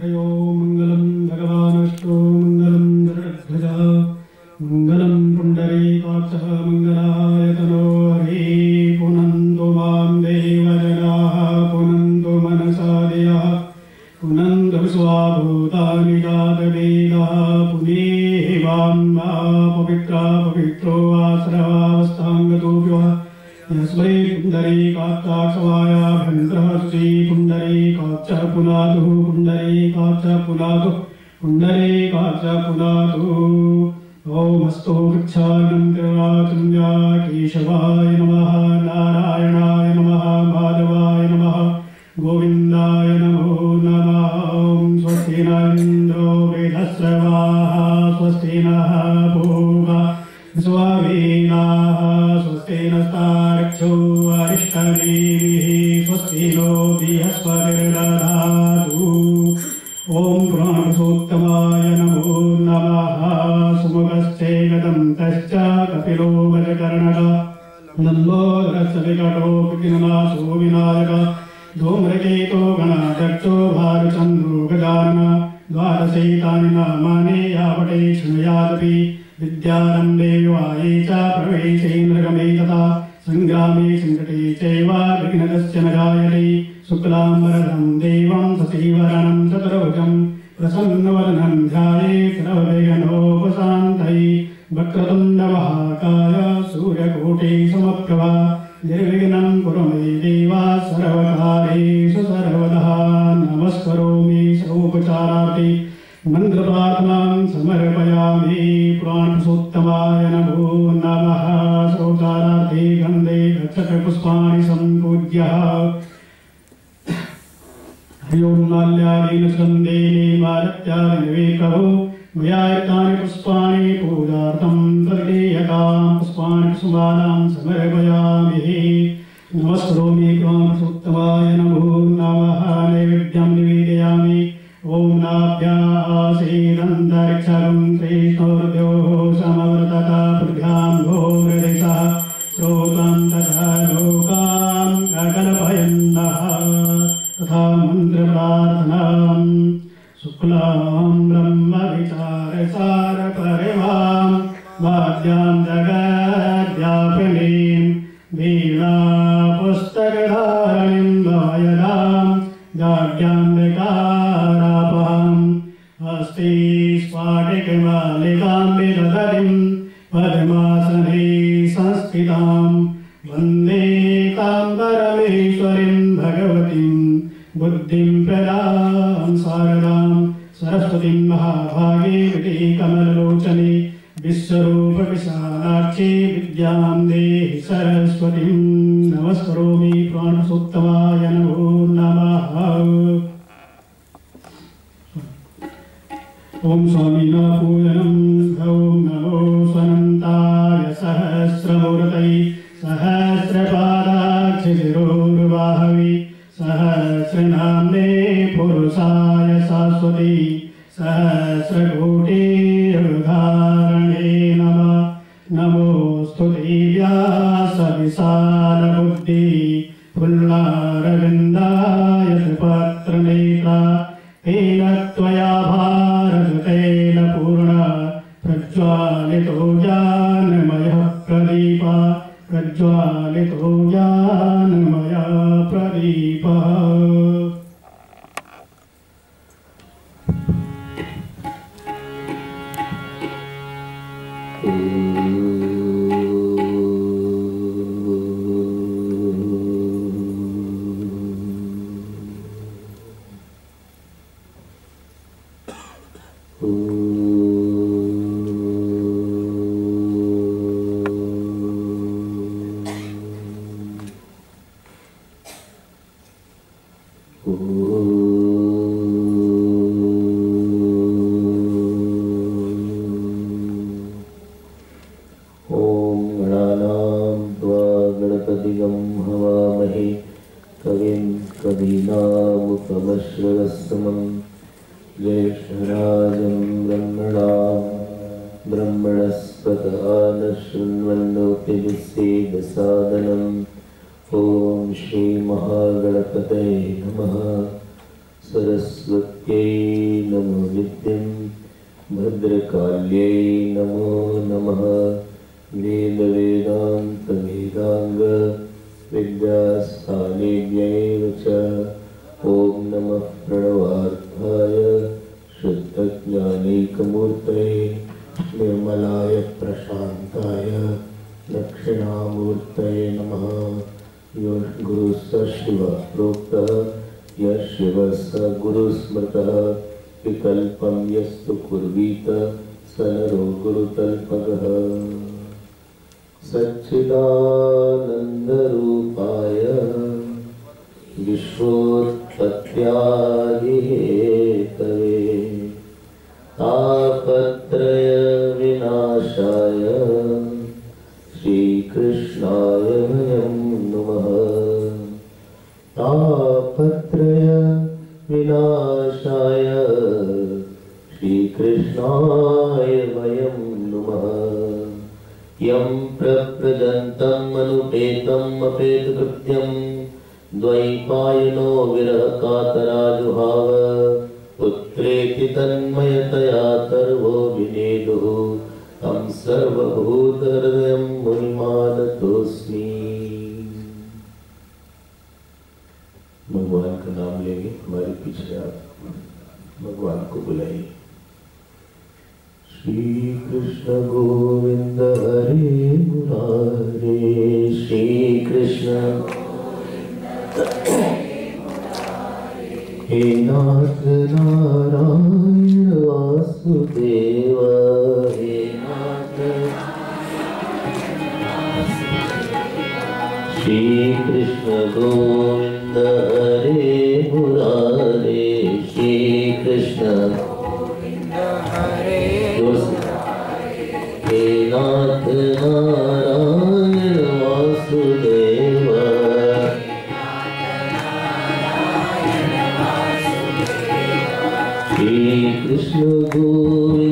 さよう。Namo. ीनामुकमश्रवसमं वेष्मराजं ब्रह्मणां ब्रह्मणस्पत न ॐ श्रीमहागणपतये नमः। सरस्वत्यै नमो नित्यं भद्रकाल्यै नमो नमः। वेदवेदान्तवेदाङ्ग विद्यास्थानेभ्यैव च ॐ नमः प्रणवार्थाय शुद्धज्ञानैकमूर्तये निर्मलाय प्रशान्ताय दक्षिणामूर्तये नमः। यो गुरुः स शिवः प्रोक्तः, यः शिवः स गुरुस्मृतः विकल्पं यस्तु कुर्वीत, स नरो गुरुतल्पगः। सच्चिदानन्दरूपाय विश्वोत्पत्त्यादिहेतवे तापत्रयविनाशाय श्रीकृष्णाय वयं नुमः। तापत्रय विनाशाय श्रीकृष्णाय वयं नुमः। यं प्रप्रदन्तम् अनुपेतम् अपेतकृत्यं द्वैपायनो विरहकातराजुहाव पुत्रेति तन्मयतया सर्वो विनेदुः तं सर्वभूतहृदयं मुनिमानतोऽस्मि। भगवान का नाम लेंगे, हमारे पीछे आप भगवान को बुलाइए। श्री कृष्ण गोविंद हरे मुरारे श्री कृष्ण हे नाथ नारायण वासुदेव श्री कृष्ण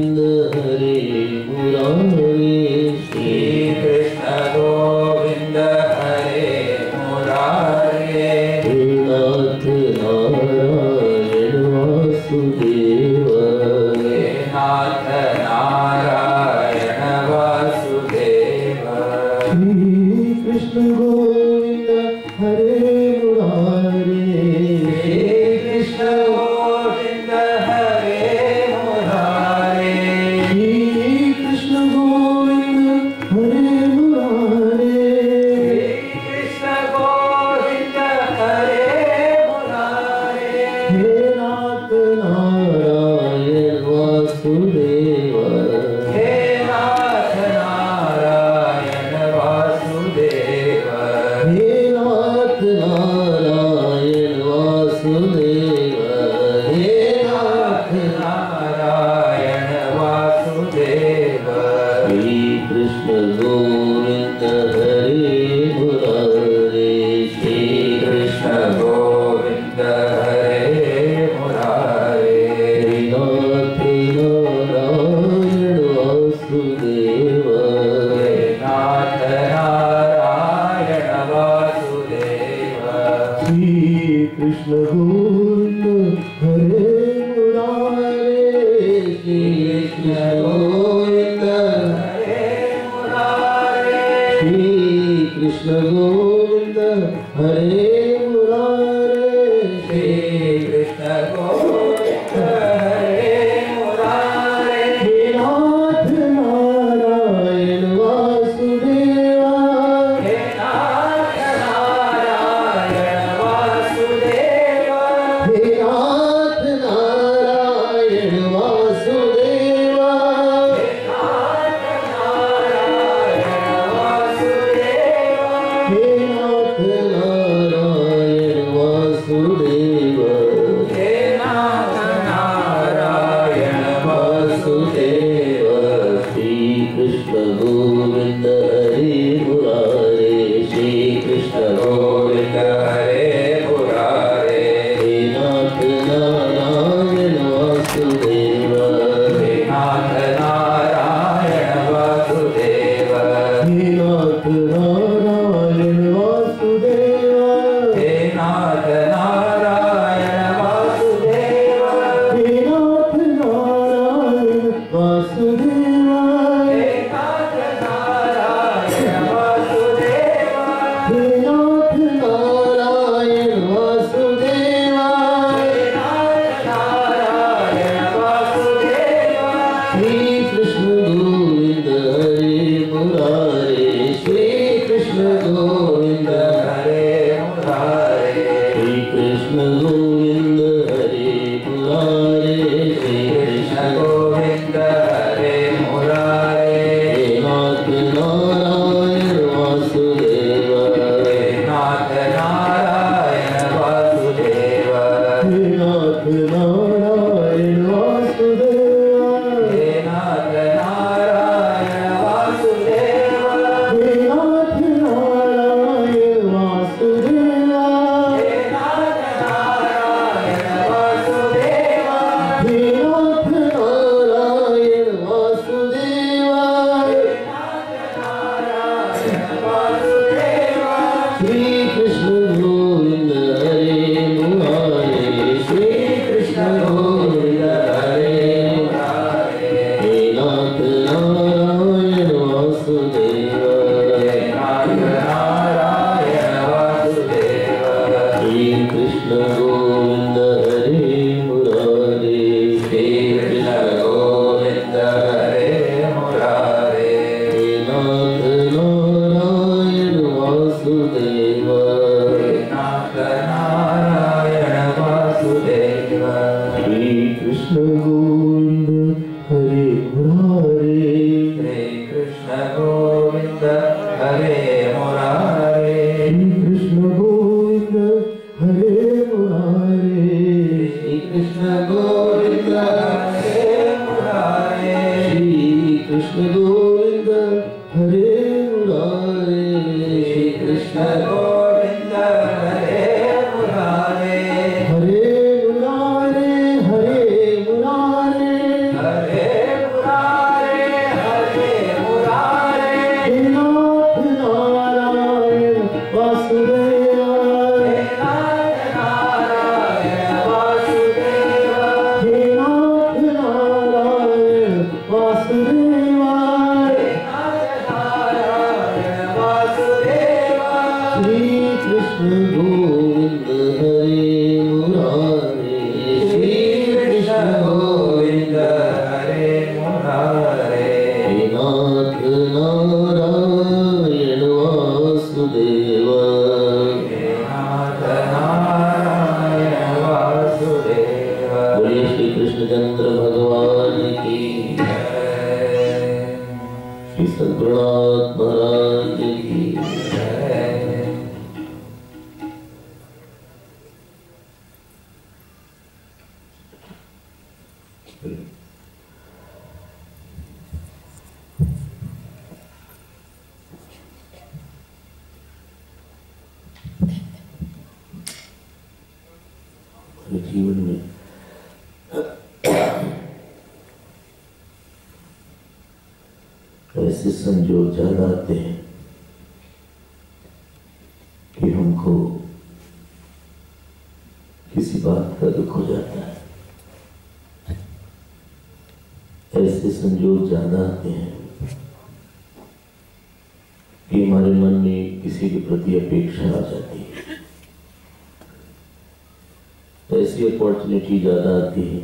मसले की ज़्यादा आती है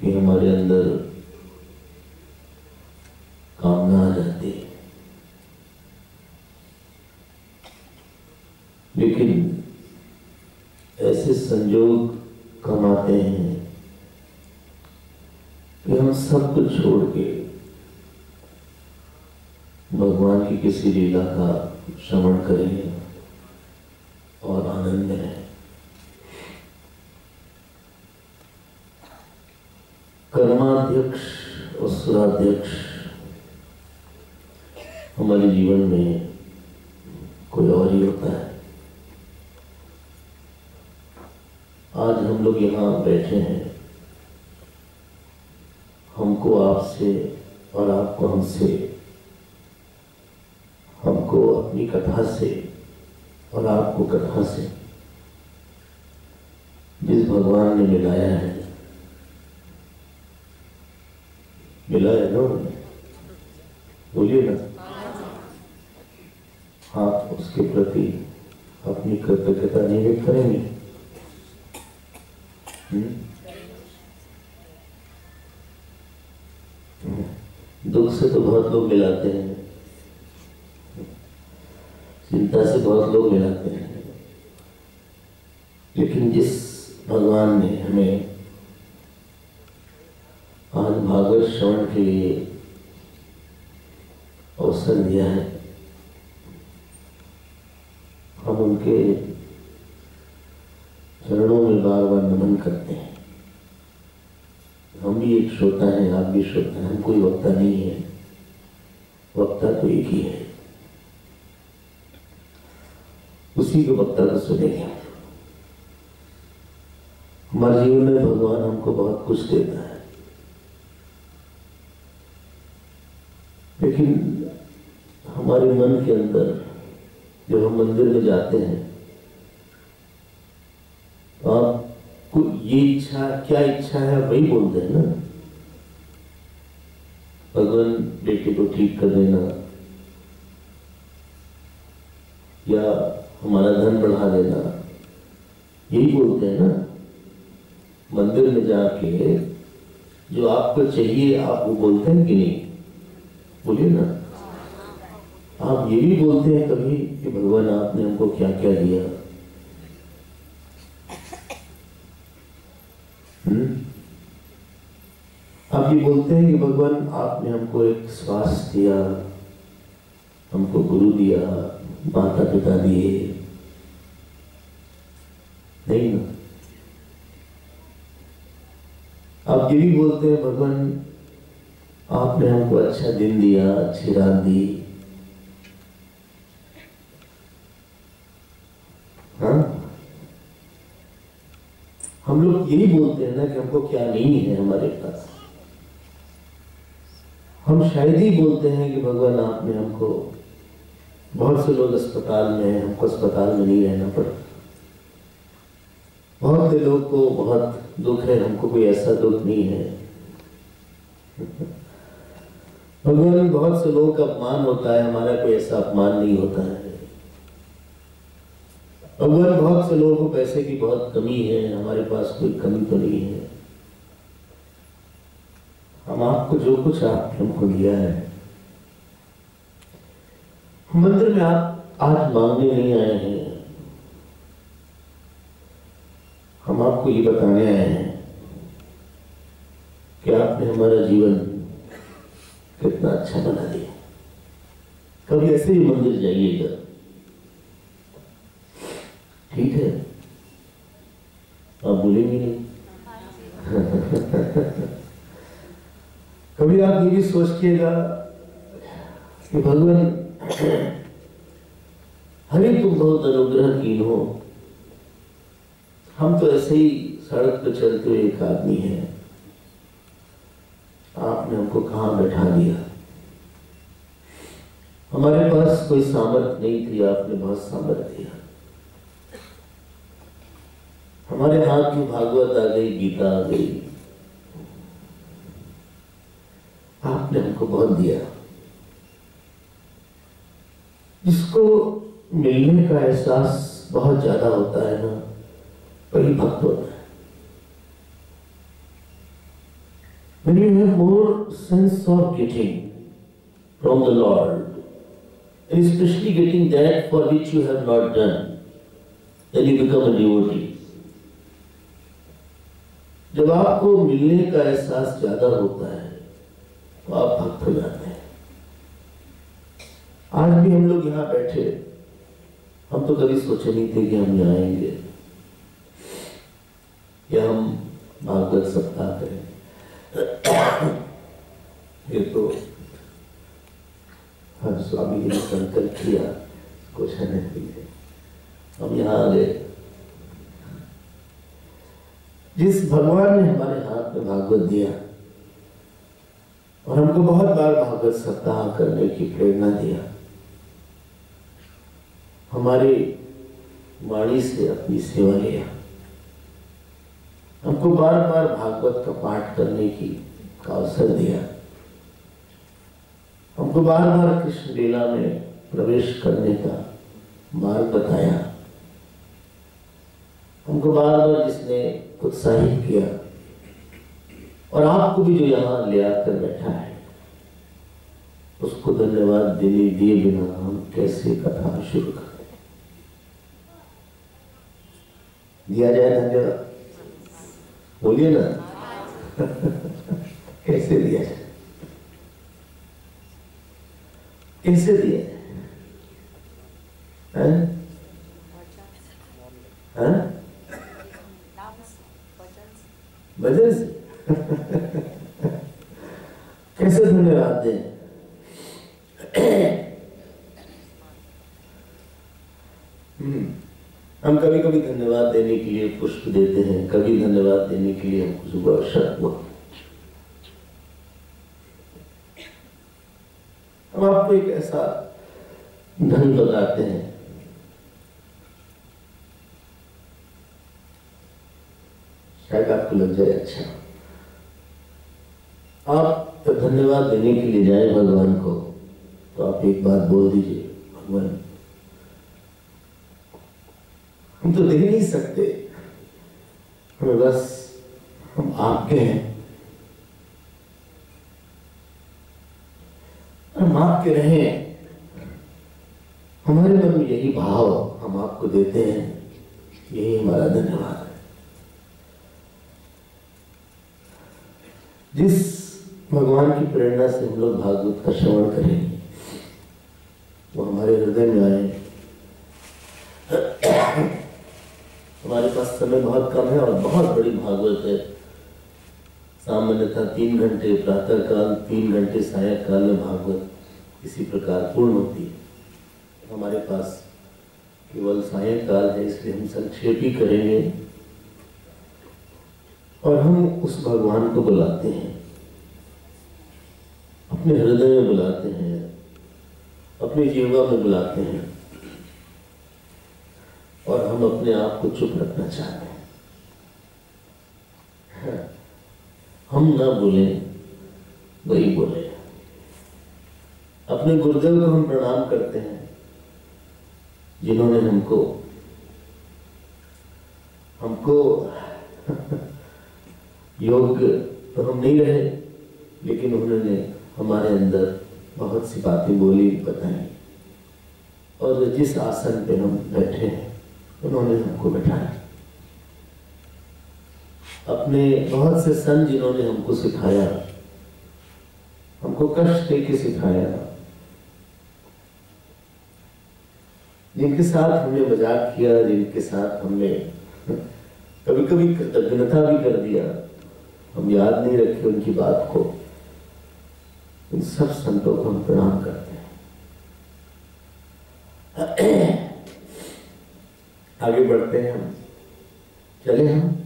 कि हमारे अंदर कामना आ जाती है। लेकिन ऐसे संजोग कमाते हैं कि हम सब कुछ छोड़ के भगवान की किसी लीला का श्रवण करेंगे आज हम लोग यहाँ बैठे हैं। हमको आपसे और आपको हमसे, हमको अपनी कथा से और आपको कथा से, जिस भगवान ने मिलाया है, मिलाया ना बोलिए ना। आप उसके प्रति अपनी कृतज्ञता निवेद करेंगे। दुख से तो बहुत लोग मिलाते हैं। चिंता से बहुत लोग मिलाते हैं। लेकिन जिस भगवान ने हमें आज भागवत श्रवण के लिए अवसर दिया है, हम उनके चरणों बार बार नमन करते हैं। हम भी एक श्रोता हैं, आप भी श्रोता हैं हम कोई वक्ता नहीं है। वक्ता तो एक ही है। उसी को वक्ता को सुनेंगे हमारे जीवन में भगवान हमको बहुत कुछ देता है। लेकिन हमारे मन के अंदर, जब हम मंदिर में जाते हैं तो आपको ये इच्छा, क्या इच्छा है, वही बोलते हैं ना भगवान बेटे को ठीक कर देना। या हमारा धन बढ़ा देना। यही बोलते हैं ना, मंदिर में जाके जो आपको चाहिए, आप वो बोलते हैं कि नहीं? बोलिए ना। आप ये भी बोलते हैं कभी कि भगवान आपने हमको क्या क्या दिया? आप ये बोलते हैं कि भगवान, आपने हमको एक श्वास दिया, हमको गुरु दिया माता पिता दिए। नहीं ना? आप ये भी बोलते हैं, भगवान, आपने हमको अच्छा दिन दिया, अच्छी रात दी। हाँ? हम लोग यही बोलते हैं ना कि हमको क्या नहीं है हमारे पास। हम शायद ही बोलते हैं कि भगवान आपने हमको बहुत से लोग अस्पताल में हैं, हमको अस्पताल में नहीं रहना पड़ता बहुत से लोग को बहुत दुख है, हमको कोई ऐसा दुख नहीं है। भगवान बहुत से लोगों का अपमान होता है, हमारा कोई ऐसा अपमान नहीं होता है। भगवान, बहुत से लोगों को पैसे की बहुत कमी है, हमारे पास कोई कमी तो नहीं है। हम आपको जो कुछ आपने हमको दिया है, मंदिर में आप आज मांगने नहीं आए हैं। हम आपको ये बताने आए हैं कि आपने हमारा जीवन कितना अच्छा बना दिया। कभी ऐसे ही मंदिर जाइएगा ठीक है आप बोलेंगे। नहीं कभी आप ये भी सोचिएगा कि भगवान हरे तुम बहुत अनुग्रहहीन हो। हम तो ऐसे ही सड़क पर चलते हुए एक आदमी है। आपने हमको कहा बैठा दिया? हमारे पास कोई सामर्थ नहीं थी, आपने बहुत सामर्थ दिया। हमारे हाथ में भागवत आ गई गीता आ गई आपने हमको बहुत दिया जिसको मिलने का एहसास बहुत ज़्यादा होता है ना वही भक्त होता है When you have more sense of getting from the Lord, and especially getting that for which you have not done, then you become a devotee. जब आपको मिलने का एहसास ज़्यादा होता है तो आप भक्त हो जाते हैं। आज भी हम लोग यहाँ बैठे, हम तो कभी सोचे नहीं थे कि हम यहाँ आएँगे। या हम भागवत सप्ताह करें। ये तो हर स्वामी जी ने संकल्प किया, कुछ है नहीं। है हम यहाँ आ गए। जिस भगवान ने हमारे हाथ में भागवत दिया, और हमको बहुत बार भागवत सप्ताह करने की प्रेरणा दिया, हमारी वाणी से अपनी सेवा लिया। हमको बार बार भागवत का पाठ करने की अवसर दिया। हमको बार बार कृष्ण लीला में प्रवेश करने का मार्ग बताया। हमको बार बार जिसने उत्साहित किया। और आपको भी जो यहाँ ले आकर बैठा है, उसको धन्यवाद देने दिए बिना हम कैसे कथा शुरू करें? दिया जाए धन्यवाद। बोलिए ना। कैसे दिया जाए? कैसे दिया जाए? हैं? हैं? भजन से कैसे धन्यवाद दें हम कभी कभी धन्यवाद देने के लिए पुष्प देते हैं कभी धन्यवाद देने के लिए हमको सुबह अवसर हम आपको एक ऐसा धन बताते हैं शायद आपको लग जाए अच्छा। आप तो धन्यवाद देने के लिए जाए भगवान को। तो आप एक बात बोल दीजिए, भगवान। हम तो दे नहीं सकते। हमें बस, हम आपके हैं। हम आपके रहे हमारे मन में यही भाव हम आपको देते हैं। यही हमारा धन्यवाद है जिस भगवान की प्रेरणा से हम लोग भागवत का श्रवण करेंगे वो हमारे हृदय में आए। हमारे पास समय बहुत कम है और बहुत बड़ी भागवत है। सामान्यतः तीन घंटे प्रातः काल तीन घंटे सायक काल में भागवत इसी प्रकार पूर्ण होती है। हमारे पास केवल सायक काल है, इसलिए हम संक्षेप ही करेंगे। और हम उस भगवान को बुलाते हैं। अपने हृदय में बुलाते हैं। अपनी जीवा में बुलाते हैं। और हम अपने आप को चुप रखना चाहते हैं। हम ना बोले, वही बोले। अपने गुरुदेव को हम प्रणाम करते हैं, जिन्होंने हमको हमको योग्य तो हम नहीं रहे, लेकिन उन्होंने हमारे अंदर बहुत सी बातें बोली, बताई। और जिस आसन पे हम बैठे हैं, उन्होंने हमको बैठाया। अपने बहुत से सन जिन्होंने हमको सिखाया, हमको कष्ट दे के सिखाया, जिनके साथ हमने मज़ाक किया, जिनके साथ हमने कभी कभी कृतज्ञता भी कर दिया हम याद नहीं रखे उनकी बात को। इन सब संतों को हम प्रणाम करते हैं। आगे बढ़ते हैं हम। चले हम।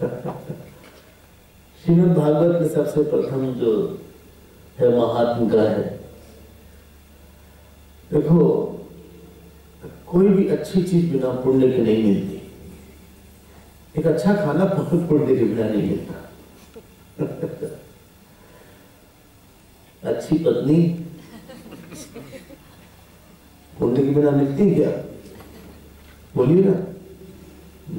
श्रीमद भागवत में सबसे प्रथम जो है महात्म का है। देखो, कोई भी अच्छी चीज़ बिना पुण्य के नहीं मिलती। एक अच्छा खाना बहुत पुण्य के बिना नहीं मिलता। अच्छी पत्नी? पुण्य के बिना मिलती क्या? बोलिए ना।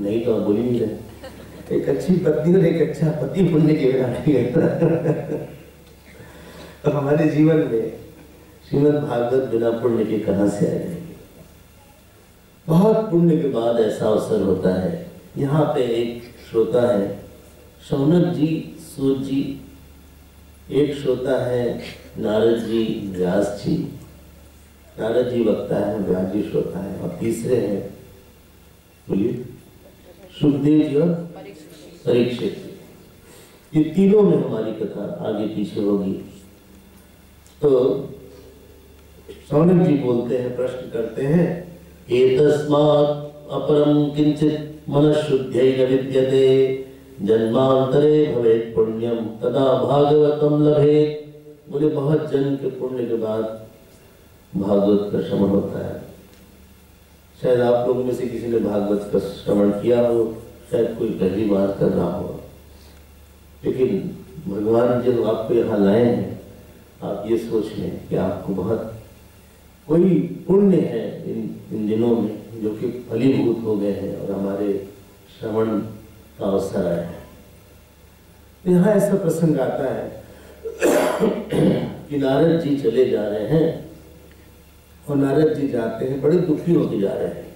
नहीं तो आप बोल नहीं रहे। एक अच्छी पत्नी और एक अच्छा पति पुण्य के बिना नहीं मिलता। तो हमारे जीवन में श्रीमद भागवत बिना पुण्य के कहाँ से आ जाएँगे बहुत पुण्य के बाद ऐसा अवसर होता है। यहाँ पे एक श्रोता है। शौनक जी सूर्य जी। एक श्रोता है नारद जी, व्यास जी। नारद जी वक्ता है, व्यास जी श्रोता है। और तीसरे हैं, बोलिए। सुखदेव जी और परीक्षित। ये तीनों में हमारी कथा आगे पीछे होगी। तो सौनक जी बोलते हैं, प्रश्न करते हैं, एतस्मात् अपरम किंचित मनशुद्ध्यै विद्यते। जन्मांतरे भवेत् पुण्यम तदा भागवतम लभेत। बोले बहुत जन्म के पुण्य के बाद भागवत का श्रवण होता है। शायद आप लोगों में से किसी ने भागवत का श्रवण किया हो, शायद कोई पहली बार कर रहा हो। लेकिन भगवान जब आपको यहाँ लाए हैं, आप ये सोच लें कि आपको बहुत कोई पुण्य है इन इन दिनों में। जो कि फलीभूत हो गए हैं और हमारे श्रवण का अवसर आया है। तो यहाँ ऐसा प्रसंग आता है कि नारद जी चले जा रहे हैं और नारद जी जाते हैं, बड़े दुखी होते जा रहे हैं।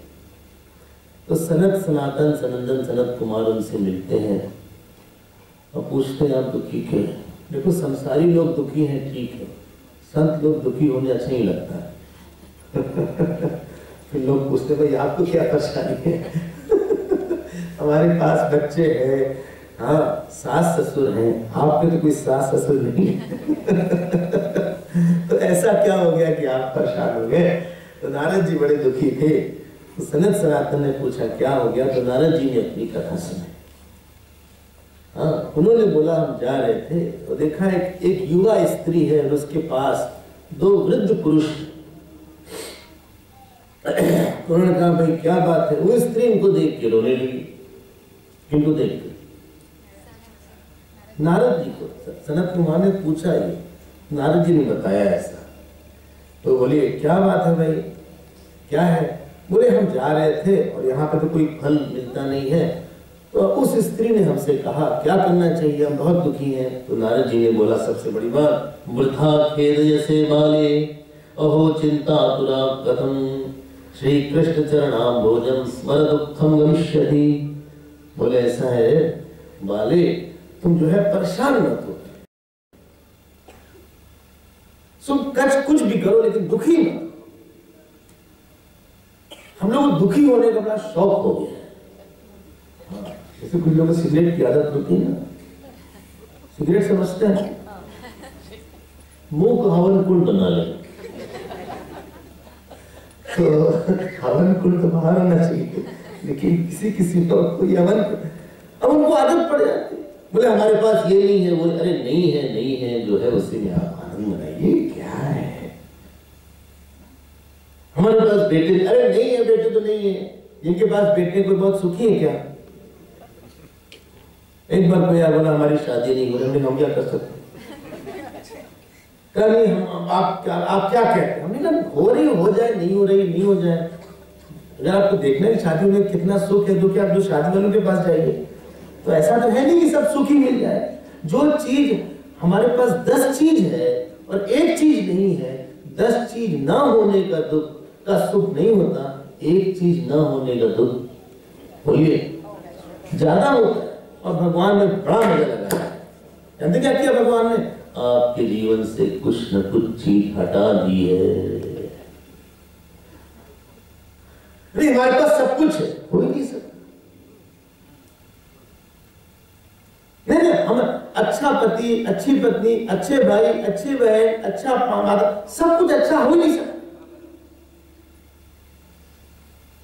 तो सनत सनातन, सनंदन, सनत कुमार उनसे मिलते हैं और पूछते हैं, आप दुखी क्यों हैं? देखो, संसारी लोग दुखी हैं, ठीक है। संत लोग दुखी होने अच्छा ही लगता। है फिर लोग पूछते, भाई, आपको क्या परेशानी है हमारे पास बच्चे हैं। हाँ सास ससुर हैं। आपके तो कोई सास ससुर नहीं तो ऐसा क्या हो गया कि आप परेशान हो गए? तो नारद जी बड़े दुखी थे। तो सनत सनातन ने पूछा, क्या हो गया? तो नारद जी ने अपनी कथा सुनाई। हाँ उन्होंने बोला, हम जा रहे थे। तो देखा, एक एक युवा स्त्री है और उसके पास दो वृद्ध पुरुष उन्होंने कहा भाई, क्या बात है? वो स्त्री इनको देख के रोने लगी। किनको देख के। नारद जी को सनत कुमार ने पूछा ये। नारद जी ने बताया ऐसा। तो बोलिए, क्या बात है भाई? क्या है? बोले, हम जा रहे थे और यहाँ पे तो कोई फल मिलता नहीं है। तो उस स्त्री ने हमसे कहा, क्या करना चाहिए? हम बहुत दुखी हैं। तो नारद जी ने बोला, सबसे बड़ी बात वृथा खेद जैसे बाले। अहो चिंता तुरा कथम। श्री कृष्ण चरणाम भोजन स्मर दुखम गमिष्यति। बोले ऐसा है बाले, तुम जो है परेशान मत हो। तुम कच कुछ भी करो, लेकिन दुखी मत हम लोग दुखी होने का बड़ा शौक हो गया है। जैसे कुछ लोगों सिगरेट की आदत होती है ना, सिगरेट समझते हैं। मुँह को हवन कुंड बना ले तो हवन कुंड तो बाहर होना चाहिए। लेकिन किसी किसी लोग कोई हवन अब उनको आदत पड़ जाती बोले, हमारे पास ये नहीं है। वो अरे, नहीं है नहीं है, जो है उसी में आप आनंद मनाइए। क्या है? हमारे पास बेटे, अरे, नहीं है, बेटे तो नहीं है। जिनके पास बेटे कोई बहुत सुखी है क्या? एक बार कोई बोला, हमारी शादी नहीं हो रही हम क्या कर सकते कहा हम आप क्या आप क्या कहते हैं? हमने कहा, हो रही हो जाए, नहीं हो रही, नहीं हो जाए। अगर आपको देखना है शादी में कितना सुख है दुख है आप जो शादी वालों के पास जाइए? तो ऐसा तो है नहीं कि सब सुख मिल जाए। जो चीज़, हमारे पास दस चीज़ है और एक चीज़ नहीं है, दस चीज़ ना होने का दुख का सुख नहीं होता, एक चीज़ ना होने का दुख। बोलिए, ज़्यादा होता है और भगवान ने बड़ा मज़ा लगाया। क्या किया भगवान ने? आपके जीवन से कुछ न कुछ चीज़ हटा दी है। हमारे पास सब कुछ है। हो ही नहीं सकता। नहीं नहीं, हम अच्छा पति, अच्छी पत्नी, अच्छे भाई, अच्छी बहन अच्छा माता सब कुछ अच्छा हो ही नहीं सकता।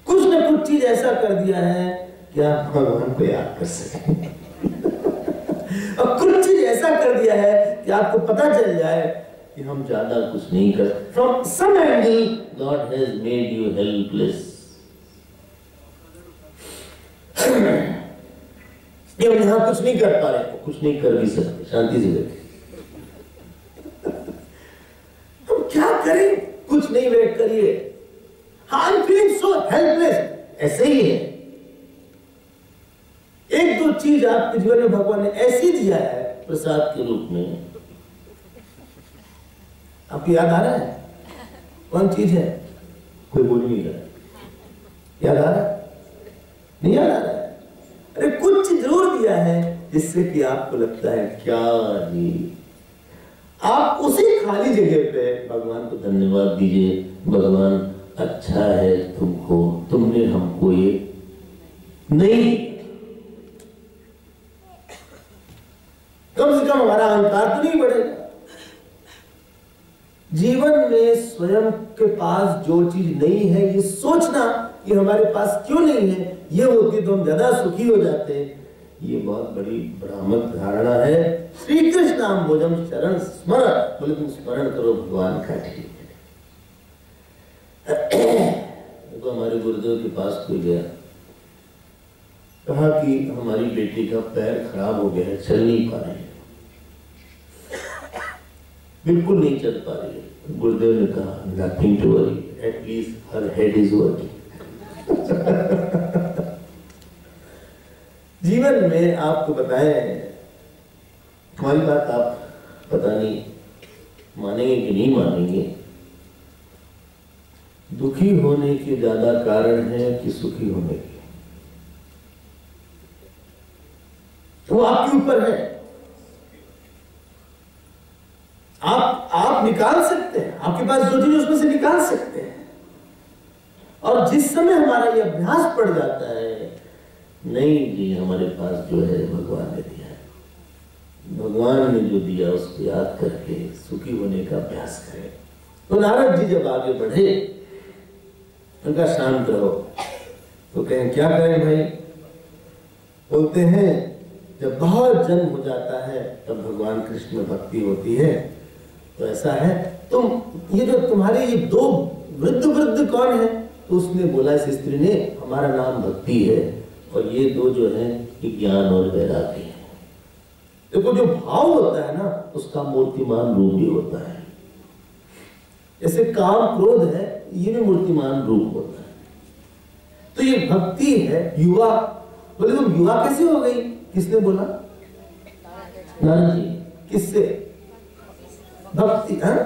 कुछ न कुछ चीज़ ऐसा कर दिया है कि आप भगवान को याद कर सकें। और कुछ चीज़ ऐसा कर दिया है कि आपको पता चल जाए कि हम ज़्यादा कुछ नहीं कर from some angle God has made you helpless ये हम यहाँ कुछ नहीं कर पा रहे कुछ नहीं कर भी सकते। शांति से बैठे हम क्या करें? कुछ नहीं वेट करिए आई फीलिंग सो हेल्पलेस ऐसे ही है। एक दो चीज़ आपके जीवन में भगवान ने ऐसी दिया है, प्रसाद के रूप में। आपको याद आ रहा है? कौन चीज़ है? कोई बोल नहीं रहा याद आ रहा है? नहीं याद आ रहा है? अरे कुछ ज़रूर दिया है, जिससे कि आपको लगता है, क्या जी आप उसी खाली जगह पे भगवान को धन्यवाद दीजिए। भगवान अच्छा है तुमको, तुमने हमको ये नहीं कम से कम हमारा अहंकार तो नहीं बढ़ेगा। जीवन में स्वयं के पास जो चीज़ नहीं है, ये सोचना कि हमारे पास क्यों नहीं है, ये होती तो हम ज़्यादा सुखी हो जाते हैं। ये बहुत बड़ी भ्रामक धारणा है। श्री कृष्ण नाम भोजन शरण स्मरण, बोले तुम स्मरण करो, भगवान का ठीक है। देखो हमारे गुरुदेव के पास कोई गया। कहा कि हमारी बेटी का पैर खराब हो गया है, चल नहीं पा रही। बिल्कुल नहीं चल पा रही है। गुरुदेव ने कहा nothing to worry at least her head is working जीवन में आपको बताएँ, हमारी बात आप पता नहीं, मानेंगे कि नहीं मानेंगे। दुखी होने के ज़्यादा कारण है कि सुखी होने के। वो आपके ऊपर है। आप आप निकाल सकते हैं। आपके पास जो चीज़ उसमें से निकाल सकते हैं। और जिस समय हमारा ये अभ्यास पड़ जाता है, नहीं जी, हमारे पास जो है, भगवान ने दिया है। भगवान ने जो दिया, उसको याद करके सुखी होने का अभ्यास करें। तो नारद जी जब आगे बढ़े, उनका शांत रहो। तो कहें, क्या करें भाई? बोलते हैं, जब बहुत जन्म हो जाता है, तब भगवान कृष्ण भक्ति होती है। तो ऐसा है? तुम ये जो तुम्हारे ये दो वृद्ध वृद्ध कौन है? तो उसने बोला, इस स्त्री ने हमारा नाम भक्ति है और ये दो जो है ज्ञान और वैराग्य है। देखो, जो भाव होता है ना, उसका मूर्तिमान रूप भी होता है। जैसे काम क्रोध है, ये भी मूर्तिमान रूप होता है। तो ये भक्ति है, युवा। बोले, तुम युवा कैसे हो गई? किसने बोला? नारद जी। किससे? भक्ति हाँ?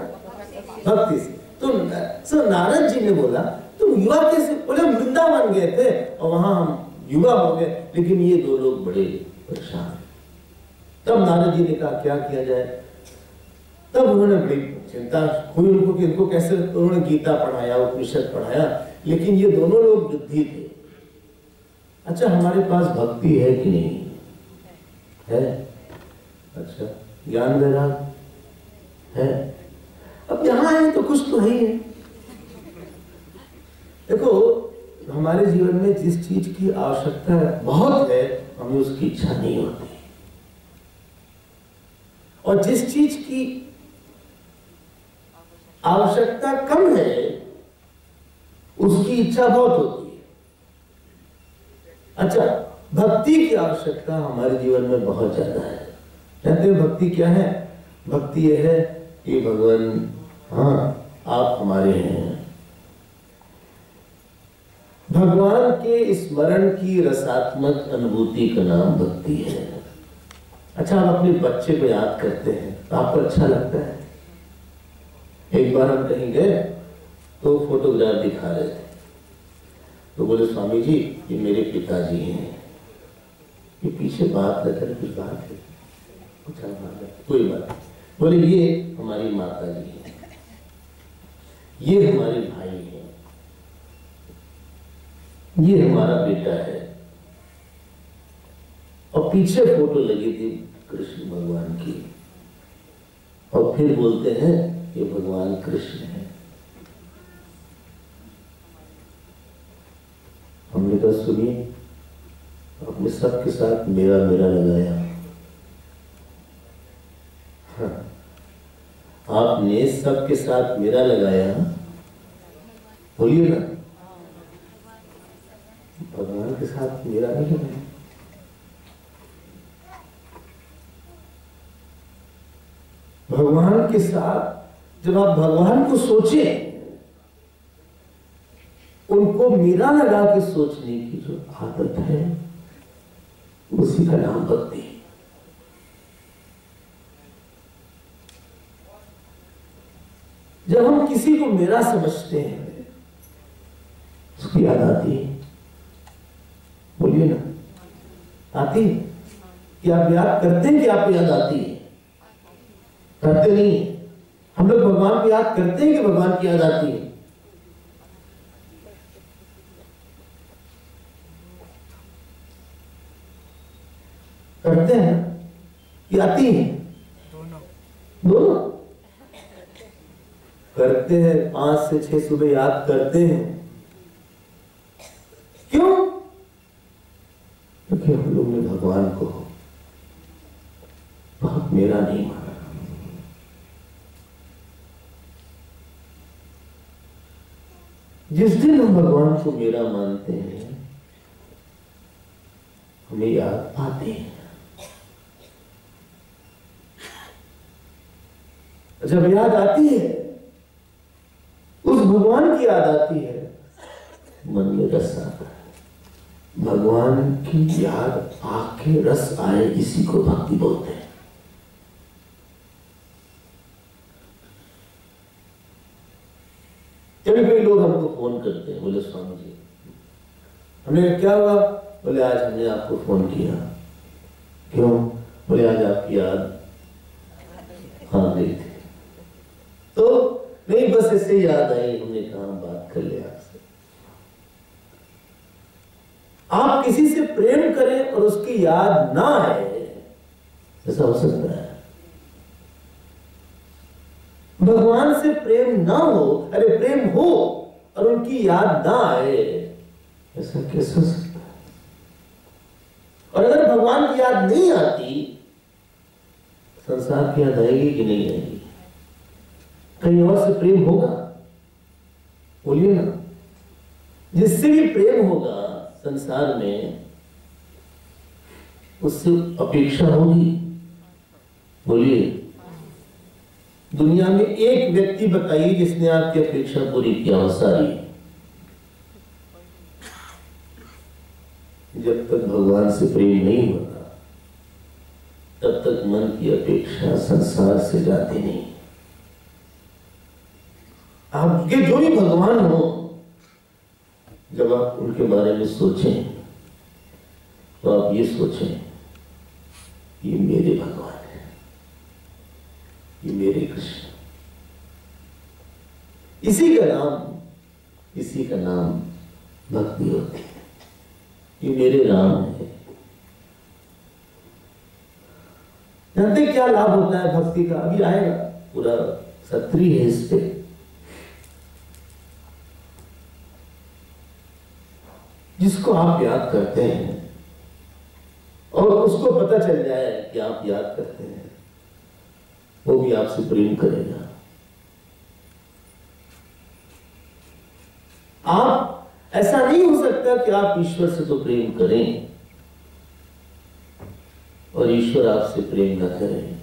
भक्ति। से तो सो नारद जी ने बोला, तुम युवा कैसे? बोले, हम वृंदावन गए थे और वहाँ हम युवा हो गए, लेकिन ये दो लोग बड़े परेशान तब नारद जी ने कहा, क्या किया जाए? तब उन्होंने बड़ी चिंता हुई उनको कि इनको कैसे उन्होंने गीता पढ़ाया, उपनिषद पढ़ाया, लेकिन ये दोनों लोग वृद्धि थे। अच्छा हमारे पास भक्ति है कि नहीं? है। अच्छा ज्ञान वैराग है? अब यहाँ है तो कुछ तो है ही। है देखो, हमारे जीवन में जिस चीज़ की आवश्यकता बहुत है, हमें उसकी इच्छा नहीं होती। और जिस चीज़ की आवश्यकता कम है, उसकी इच्छा बहुत होती है। अच्छा भक्ति की आवश्यकता हमारे जीवन में बहुत ज़्यादा है। कहते हैं भक्ति क्या है? भक्ति यह है कि भगवान हाँ आप हमारे हैं। भगवान के स्मरण की रसात्मक अनुभूति का नाम भक्ति है। अच्छा आप अपने बच्चे को याद करते हैं तो आपको अच्छा लगता है? एक बार हम कहीं गए तो फोटोग्राफ दिखा रहे थे। तो बोले, स्वामी जी, ये मेरे पिताजी हैं। ये पीछे बात न करें कुछ बात है। कुछ बात है, कोई बात नहीं। बोले, ये हमारी माता जी हैं। ये हमारे भाई है। ये हमारा बेटा है। और पीछे फ़ोटो लगी थी कृष्ण भगवान की। और फिर बोलते हैं, ये भगवान कृष्ण है। हमने कहा, सुनिए अपने सबके साथ मेरा मेरा लगाया हाँ, आपने सबके साथ मेरा लगाया बोलिए ना। भगवान के साथ मेरा नहीं लगाया। भगवान के साथ जब आप भगवान को सोचे, उनको मेरा लगा के सोचने की जो आदत है, उसी का नाम भक्ति है। जब हम किसी को मेरा समझते हैं, उसकी याद आती है। बोलिए ना, आती है? कि आप याद करते हैं कि आपको याद आती है? करते नहीं हम लोग भगवान को याद करते हैं कि भगवान की याद आती है? करते हैं कि आती है? दोनों। दोनों? करते हैं, पाँच से छह सुबह याद करते हैं। क्यों? क्योंकि हम लोग ने भगवान को बहुत मेरा नहीं माना। जिस दिन हम भगवान को मेरा मानते हैं, हमें याद आते हैं। जब याद आती है उस भगवान की याद आती है। मन में रस आता है भगवान की याद आके रस आए इसी को भक्ति बोलते हैं। कभी कभी लोग हमको फ़ोन करते हैं बोले स्वामी जी। हमने क्या हुआ? बोले आज हमने आपको फ़ोन किया। क्यों? बोले आज आपकी याद हाँ गई थी तो नहीं, बस ही याद आई, हमने कहा, बात कर लिया आपसे। आप किसी से प्रेम करें और उसकी याद ना आए, ऐसा हो सकता है। भगवान से प्रेम ना हो, अरे प्रेम हो और उनकी याद ना आए, ऐसा कैसे हो सकता है? और अगर भगवान की याद नहीं आती, संसार की याद आएगी कि नहीं आएगी? कहीं और से प्रेम होगा? बोलिए ना। जिससे भी प्रेम होगा, संसार में उससे अपेक्षा होगी। बोलिए। दुनिया में एक व्यक्ति बताइए जिसने आपकी अपेक्षा पूरी की हो सारी। जब तक भगवान से प्रेम नहीं होता, तब तक मन की अपेक्षा संसार से जाती नहीं। आपके जो भी भगवान हो, जब आप उनके बारे में सोचें तो आप ये सोचें, ये मेरे भगवान है, ये मेरे कृष्ण इसी का नाम, इसी का नाम भक्ति होती है ये मेरे राम है। जानते क्या लाभ होता है भक्ति का? अभी आएगा, पूरा सत्री है इस पे। जिसको आप याद करते हैं। और उसको पता चल जाए कि आप याद करते हैं। वो भी आपसे प्रेम करेगा। आप, ऐसा नहीं हो सकता कि आप ईश्वर से तो प्रेम करें। और ईश्वर आपसे प्रेम न करें।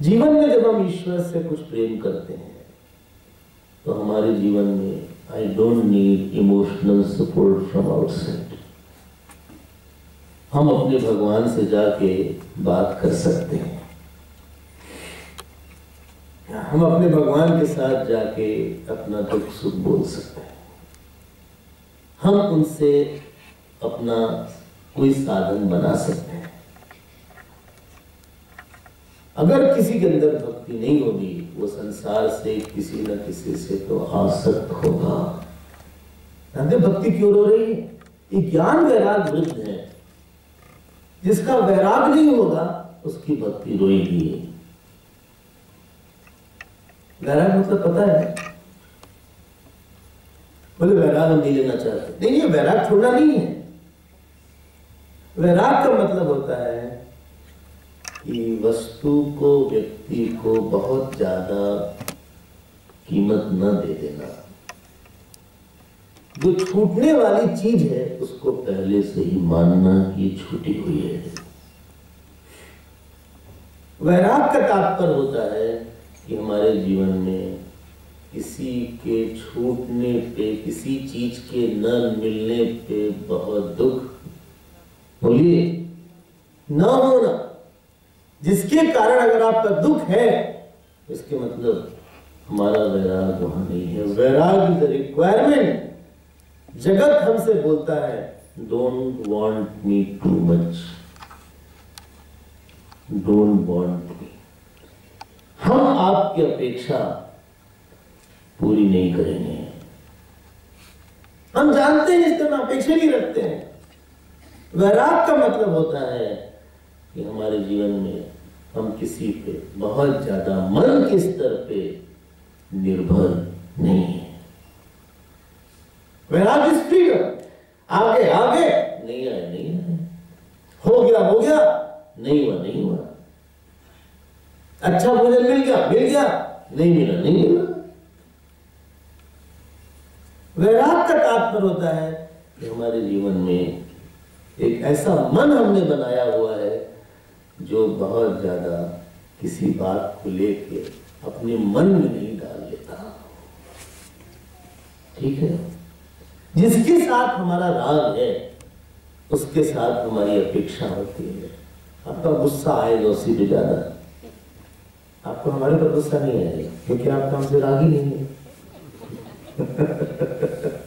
जीवन में जब हम ईश्वर से कुछ प्रेम करते हैं तो हमारे जीवन में I don't need emotional support from outside हम अपने भगवान से जाके बात कर सकते हैं। हम अपने भगवान के साथ जाके अपना दुख सुख बोल सकते हैं। हम उनसे अपना कोई साधन बना सकते हैं। अगर किसी के अंदर भक्ति नहीं होगी वो संसार से किसी न किसी से तो आसक्त होगा। जानते भक्ति क्यों रो रही है? ये ज्ञान वैराग वृद्ध है। जिसका वैराग नहीं होगा, उसकी भक्ति रोएगी वैराग मतलब पता है? बोले, वैराग हम नहीं लेना चाहते। नहीं ये वैराग छोड़ना नहीं है। वैराग का मतलब होता है कि वस्तु को व्यक्ति को बहुत ज़्यादा कीमत न दे देना। जो छूटने वाली चीज़ है, उसको पहले से ही मानना कि छूटी हुई है। वैराग का तात्पर्य होता है कि हमारे जीवन में किसी के छूटने पे, किसी चीज़ के न मिलने पे बहुत दुख, बोलिए, न होना। जिसके कारण अगर आपका दुख है, इसके मतलब हमारा वैराग वहाँ नहीं है। वैराग इज़ रिक्वायरमेंट जगत हमसे बोलता है don't want me too much don't want me हम आपकी अपेक्षा पूरी नहीं करेंगे। हम जानते हैं इस तरह अपेक्षा नहीं रखते हैं। वैराग का मतलब होता है कि हमारे जीवन में हम किसी पे बहुत ज़्यादा मन के स्तर पे निर्भर नहीं है वैराग इज़ फ्रीडम आगे आगे नहीं आए नहीं आए हो गया हो गया नहीं हुआ नहीं हुआ अच्छा भोजन मिल गया मिल गया नहीं मिला नहीं मिला वैराग का तात्पर्य होता है कि हमारे जीवन में एक ऐसा मन हमने बनाया हुआ है जो बहुत ज़्यादा किसी बात को लेके अपने मन में नहीं डाल लेता। ठीक है? जिसके साथ हमारा राग है, उसके साथ हमारी अपेक्षा होती है। आपका गुस्सा आएगा उसी पे ज़्यादा आपको हमारे पर गुस्सा नहीं आएगा, क्योंकि आपका हमसे राग ही नहीं है।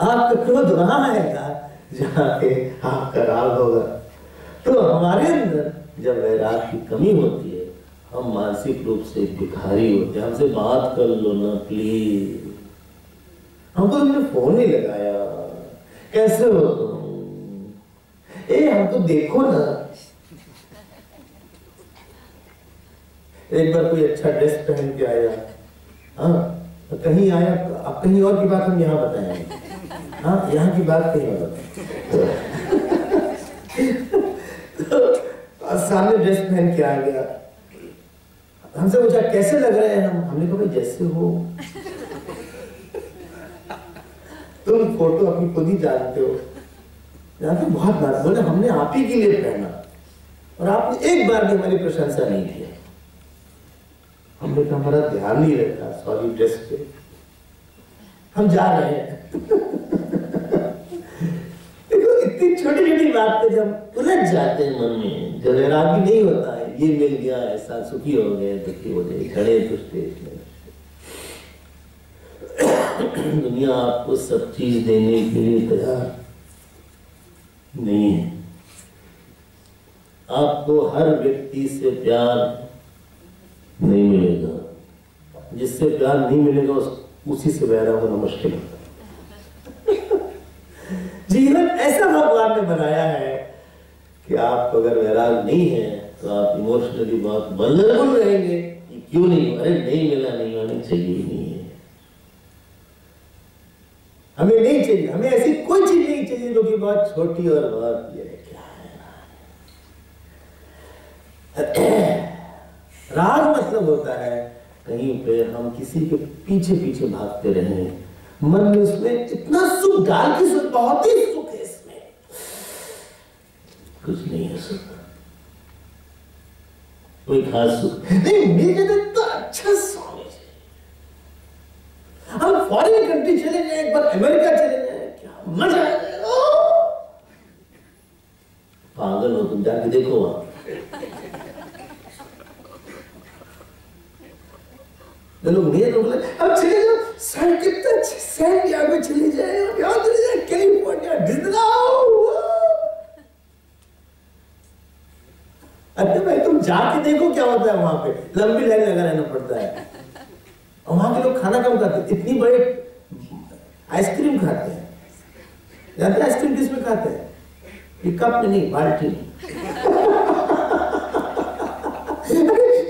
आपका क्रोध वहाँ आएगा जहाँ पे आपका राग होगा। तो हमारे अंदर जब वैराग की कमी होती हम मानसिक रूप से भिखारी होते हमसे बात कर लो ना प्लीज़ हमको तुमने फ़ोन नहीं लगाया। कैसे हो तुम? ए, हमको देखो ना। एक बार कोई अच्छा ड्रेस पहन के आया। हाँ तो कहीं आया, अब कहीं और की बात हम यहाँ बताएँगे। हाँ यहाँ की बात कहीं और बताएँ तो सामने ड्रेस पहन के आ गया। हमसे पूछा कैसे लग रहे हैं? हम हमने कहा जैसे हो। तुम फ़ोटो अपनी खुद ही जानते हो। जानते बहुत बात, बोले, हमने आप ही के लिए पहना। और आपने एक बार भी हमारी प्रशंसा नहीं की हमने कहा, हमारा ध्यान नहीं रखा सॉरी ड्रेस पे। हम जा रहे हैं। देखो, इतनी छोटी छोटी बात पे जब उलझ जाते हैं मन में, जब वैरागी नहीं होता है ये मिल गया ऐसा सुखी हो गए दुखी हो गए खड़े में दुनिया आपको सब चीज़ देने के लिए तैयार नहीं है। आपको हर व्यक्ति से प्यार नहीं मिलेगा। जिससे प्यार नहीं मिलेगा उस, से वैरा होना मुश्किल। जीवन ऐसा भगवान ने बनाया है कि आप अगर वैराग नहीं है तो आप इमोशनली बहुत वल्नरेबल रहेंगे कि क्यों नहीं? अरे नहीं मिला, नहीं होनी चाहिए नहीं है। हमें नहीं चाहिए, हमें ऐसी कोई चीज़ नहीं चाहिए जो कि बहुत छोटी और बहुत क्या है राग मतलब होता है, कहीं पे हम किसी के पीछे पीछे भागते रहे, मन में उसमें इतना सुख डाल के सुख, बहुत ही सुख है इसमें। कुछ नहीं है सुख। कोई खास नहीं तो अच्छा स्वामी हम फॉरेन कंट्री चले जाए एक बार अमेरिका चले जाए क्या मज़ा आ जाएगा? पागल हो तुम जाके देखो वहाँ। लोग लोग अब चले जाओ सैन कितना अच्छा सैन चले जाए यहाँ चले जाए कैलिफ़ोर्निया डिज्नीलैंड अरे जाके देखो क्या होता है वहाँ पे। लंबी लाइन लगा रहना पड़ता है। और वहाँ के लोग खाना कम खाते इतनी बड़े आइसक्रीम खाते हैं। जानते हैं आइसक्रीम किसमें खाते हैं? ये कप में नहीं, बाल्टी में।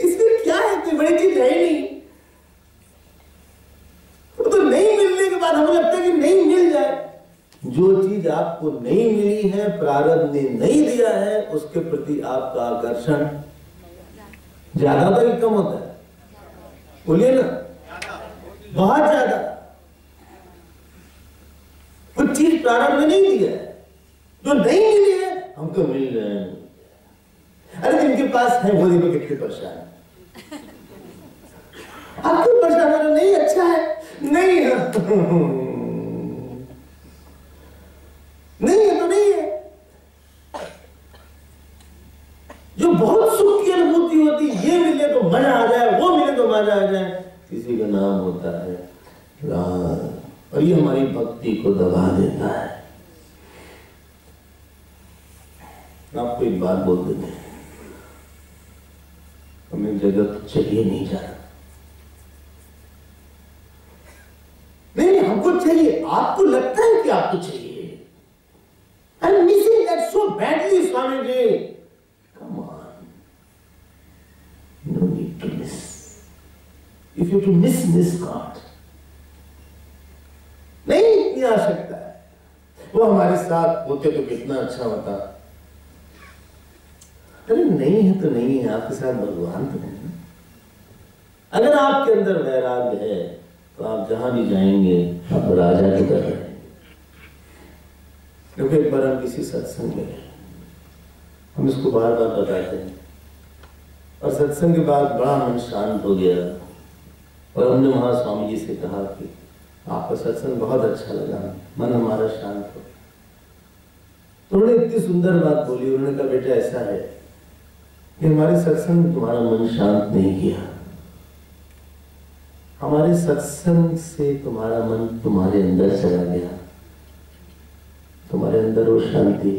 इसमें क्या है? कोई बड़ी चीज़ है नहीं। तो नहीं मिलने के बाद हमें लगता है कि नहीं मिल जाए। जो चीज़ आपको नहीं मिली है, प्रारब्ध ने नहीं दिया है, उसके प्रति आपका आकर्षण ज़्यादा होता है कि कम होता है। बोलिए ना। बहुत ज़्यादा। कुछ चीज़ प्रारंभ में नहीं दिया है। जो नहीं मिली है, हमको मिल रहे हैं। अरे जिनके पास है, वो देखो कितने परेशान है। आपको परेशान होना नहीं अच्छा है? नहीं है। नहीं है तो नहीं है। जो बहुत सुख अनुभूति होती, ये मिले तो मज़ा आ जाए, वो मिले तो मज़ा आ जाए। किसी का नाम होता है राग, और ये हमारी भक्ति को दबा देता है। आपको एक बात बोल देते हैं, हमें जगत चाहिए नहीं जाना। नहीं नहीं, हमको चाहिए, आपको लगता है कि आपको चाहिए। I missing so badly Swami ji come on no need to miss if you to miss miss God नहीं इतनी आवश्यकता है वो हमारे साथ होते तो कितना अच्छा होता। अरे नहीं है तो नहीं है, आपके साथ भगवान तो है। ना अगर आपके अंदर वैराग्य है तो आप जहाँ भी जाएँगे, आप राजा की तरह क्योंकि एक बार हम किसी सत्संग में हम इसको बार बार बताते हैं। और सत्संग के बाद बड़ा मन शांत हो गया। और हमने वहाँ स्वामी जी से कहा कि आपका सत्संग बहुत अच्छा लगा। मन हमारा शांत हो। तो उन्होंने इतनी सुंदर बात बोली। उन्होंने कहा, बेटा, ऐसा है कि हमारे सत्संग तुम्हारा मन शांत नहीं किया। हमारे सत्संग से तुम्हारा मन तुम्हारे अंदर चला गया। तुम्हारे अंदर वो शांति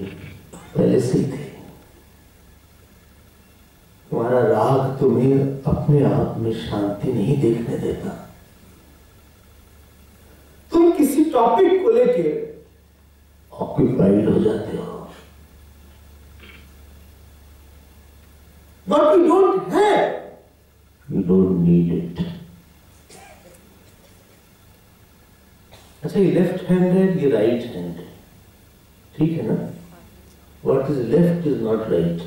पहले से थी। तुम्हें अपने आप में शांति नहीं देखने देता। तुम किसी टॉपिक को लेके ऑक्यूपाइड हो जाते हो। What we don't have. You don't need it अच्छा ये लेफ़्ट हैंड है ये राइट हैंड है। ठीक है ना? What is left is not right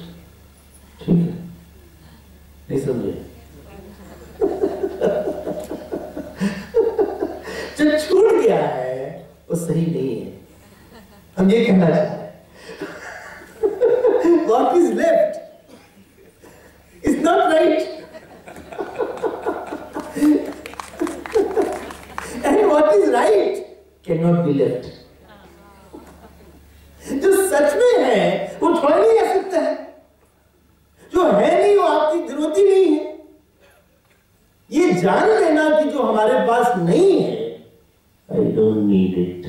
ठीक है? नहीं समझे जो छूट गया है, वो सही नहीं है। हम ये कहना चाहते what is left is not right and what is right can not be left जान लेना कि जो हमारे पास नहीं है। I don't need it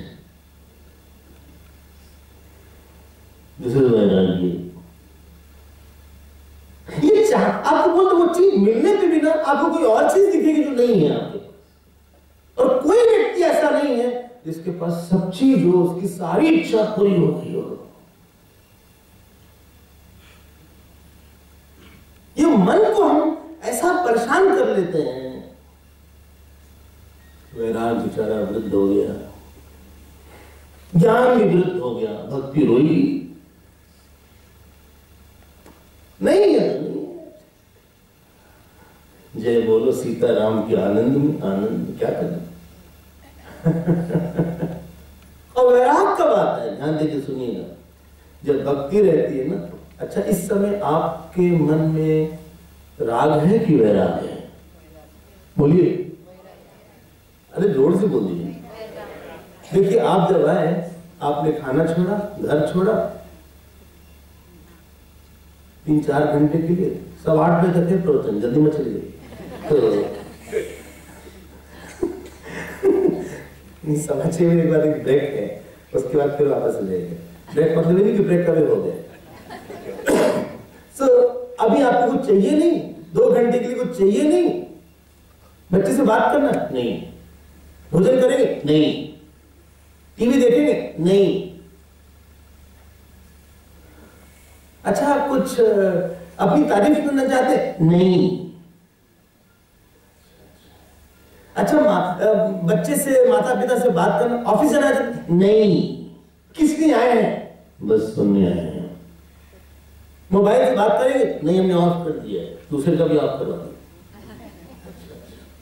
this is वैराग्य ये चाह आपको बोलते वो चीज़ मिलने पे भी ना आपको कोई और चीज़ दिखेगी जो नहीं है आपके और कोई व्यक्ति ऐसा नहीं है जिसके पास सब चीज़ हो उसकी सारी इच्छा पूरी हो गई हो ये मन को हम ऐसा परेशान कर लेते हैं वैराग बेचारा वृद्ध हो गया। ज्ञान भी वृद्ध हो गया, भक्ति रोई। नहीं है। जय बोलो सीताराम के आनंद में, आनंद क्या करें? और वैराग का बात है, ध्यान देके सुनिएगा। जब भक्ति रहती है ना अच्छा इस समय आपके मन में राग है कि वैराग है? बोलिए। अरे ज़ोर से बोलिए। देखिए, आप जब आए, आपने खाना छोड़ा, घर छोड़ा तीन चार घंटे के लिए सब आठ बजे तक प्रवचन, जल्दी में चली गई तो सवा छह बजे के बाद एक ब्रेक है, उसके बाद फिर वापस आ जाएँगे ब्रेक मतलब नहीं कि ब्रेक कभी हो गया। सो अभी आपको कुछ चाहिए नहीं? दो घंटे के लिए कुछ चाहिए नहीं? बच्चे से बात करना? नहीं। भोजन करेंगे? नहीं। टीवी देखेंगे? नहीं। अच्छा कुछ अपनी तारीफ़ करना चाहते? नहीं। अच्छा मा, बच्चे से माता पिता से बात करना ऑफ़िस जाना चाहते नहीं। किस लिए आए हैं? बस सुनने आए हैं। मोबाइल से बात करेंगे? नहीं हमने ऑफ़ कर दिया है। दूसरे का भी ऑफ़ करवा दिया।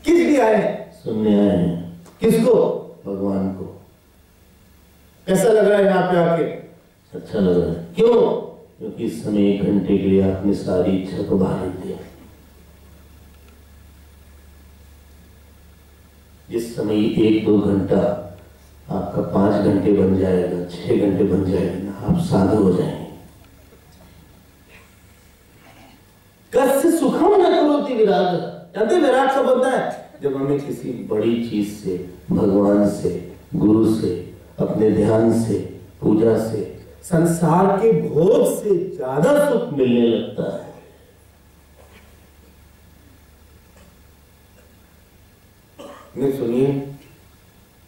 किस लिए आए हैं? सुनने आए हैं। किसको? भगवान को। कैसा लग रहा है यहाँ पे आके? अच्छा लग रहा है। क्यों? क्योंकि इस समय एक घंटे के लिए आपने सारी इच्छा को बाहर दिया। जिस समय एक दो घंटा आपका पाँच घंटे बन जाएगा छह घंटे बन जाएगा आप साधु हो जाएँगे। कस्य सुखम न करोति विराग। जानते विराट कब बनता है? जब हमें किसी बड़ी चीज़ से, भगवान से, गुरु से, अपने ध्यान से, पूजा से, संसार के भोग से ज़्यादा सुख मिलने लगता है। सुनिए,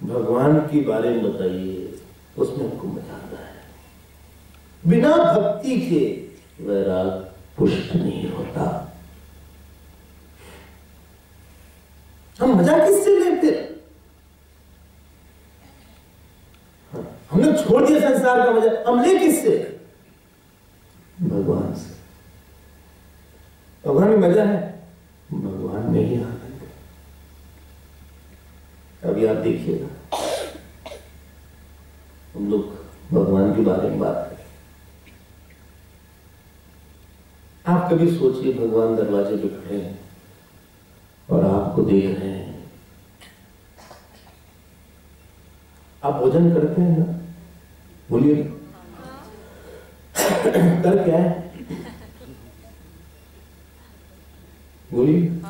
भगवान के बारे में बताइए, उसमें हमको मज़ा आता है। बिना भक्ति के वैराग पुष्ट नहीं होता। हम मज़ा किससे ले फिर हमने छोड़ दिया संसार का मज़ा हम ले किससे? भगवान से। भगवान में मज़ा है? भगवान में ही आनंद है। अभी आप देखिएगा। हम लोग भगवान के बारे में बात करें। आप कभी सोचिए भगवान दरवाजे पे खड़े हैं। आपको देख रहे हैं। आप भोजन करते हैं ना? बोलिए। कर क्या है? बोलिए।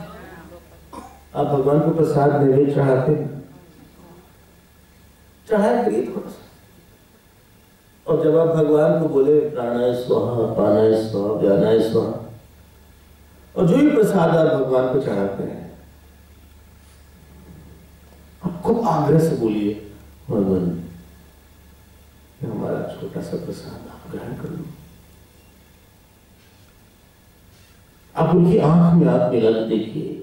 आप भगवान को प्रसाद नैवेद्य चढ़ाते हैं। करिए थोड़ा सा। और जब आप भगवान को बोले, प्राणाय स्वाहा, पानाय स्वाहा, व्यानाय स्वाहा, और जो भी प्रसाद आप भगवान को चढ़ाते हैं खूब आग्रह से बोलिए, भगवान हमारा छोटा सा प्रसाद आप ग्रहण कर लो। आप उनकी आँख में आप मिला देखिए।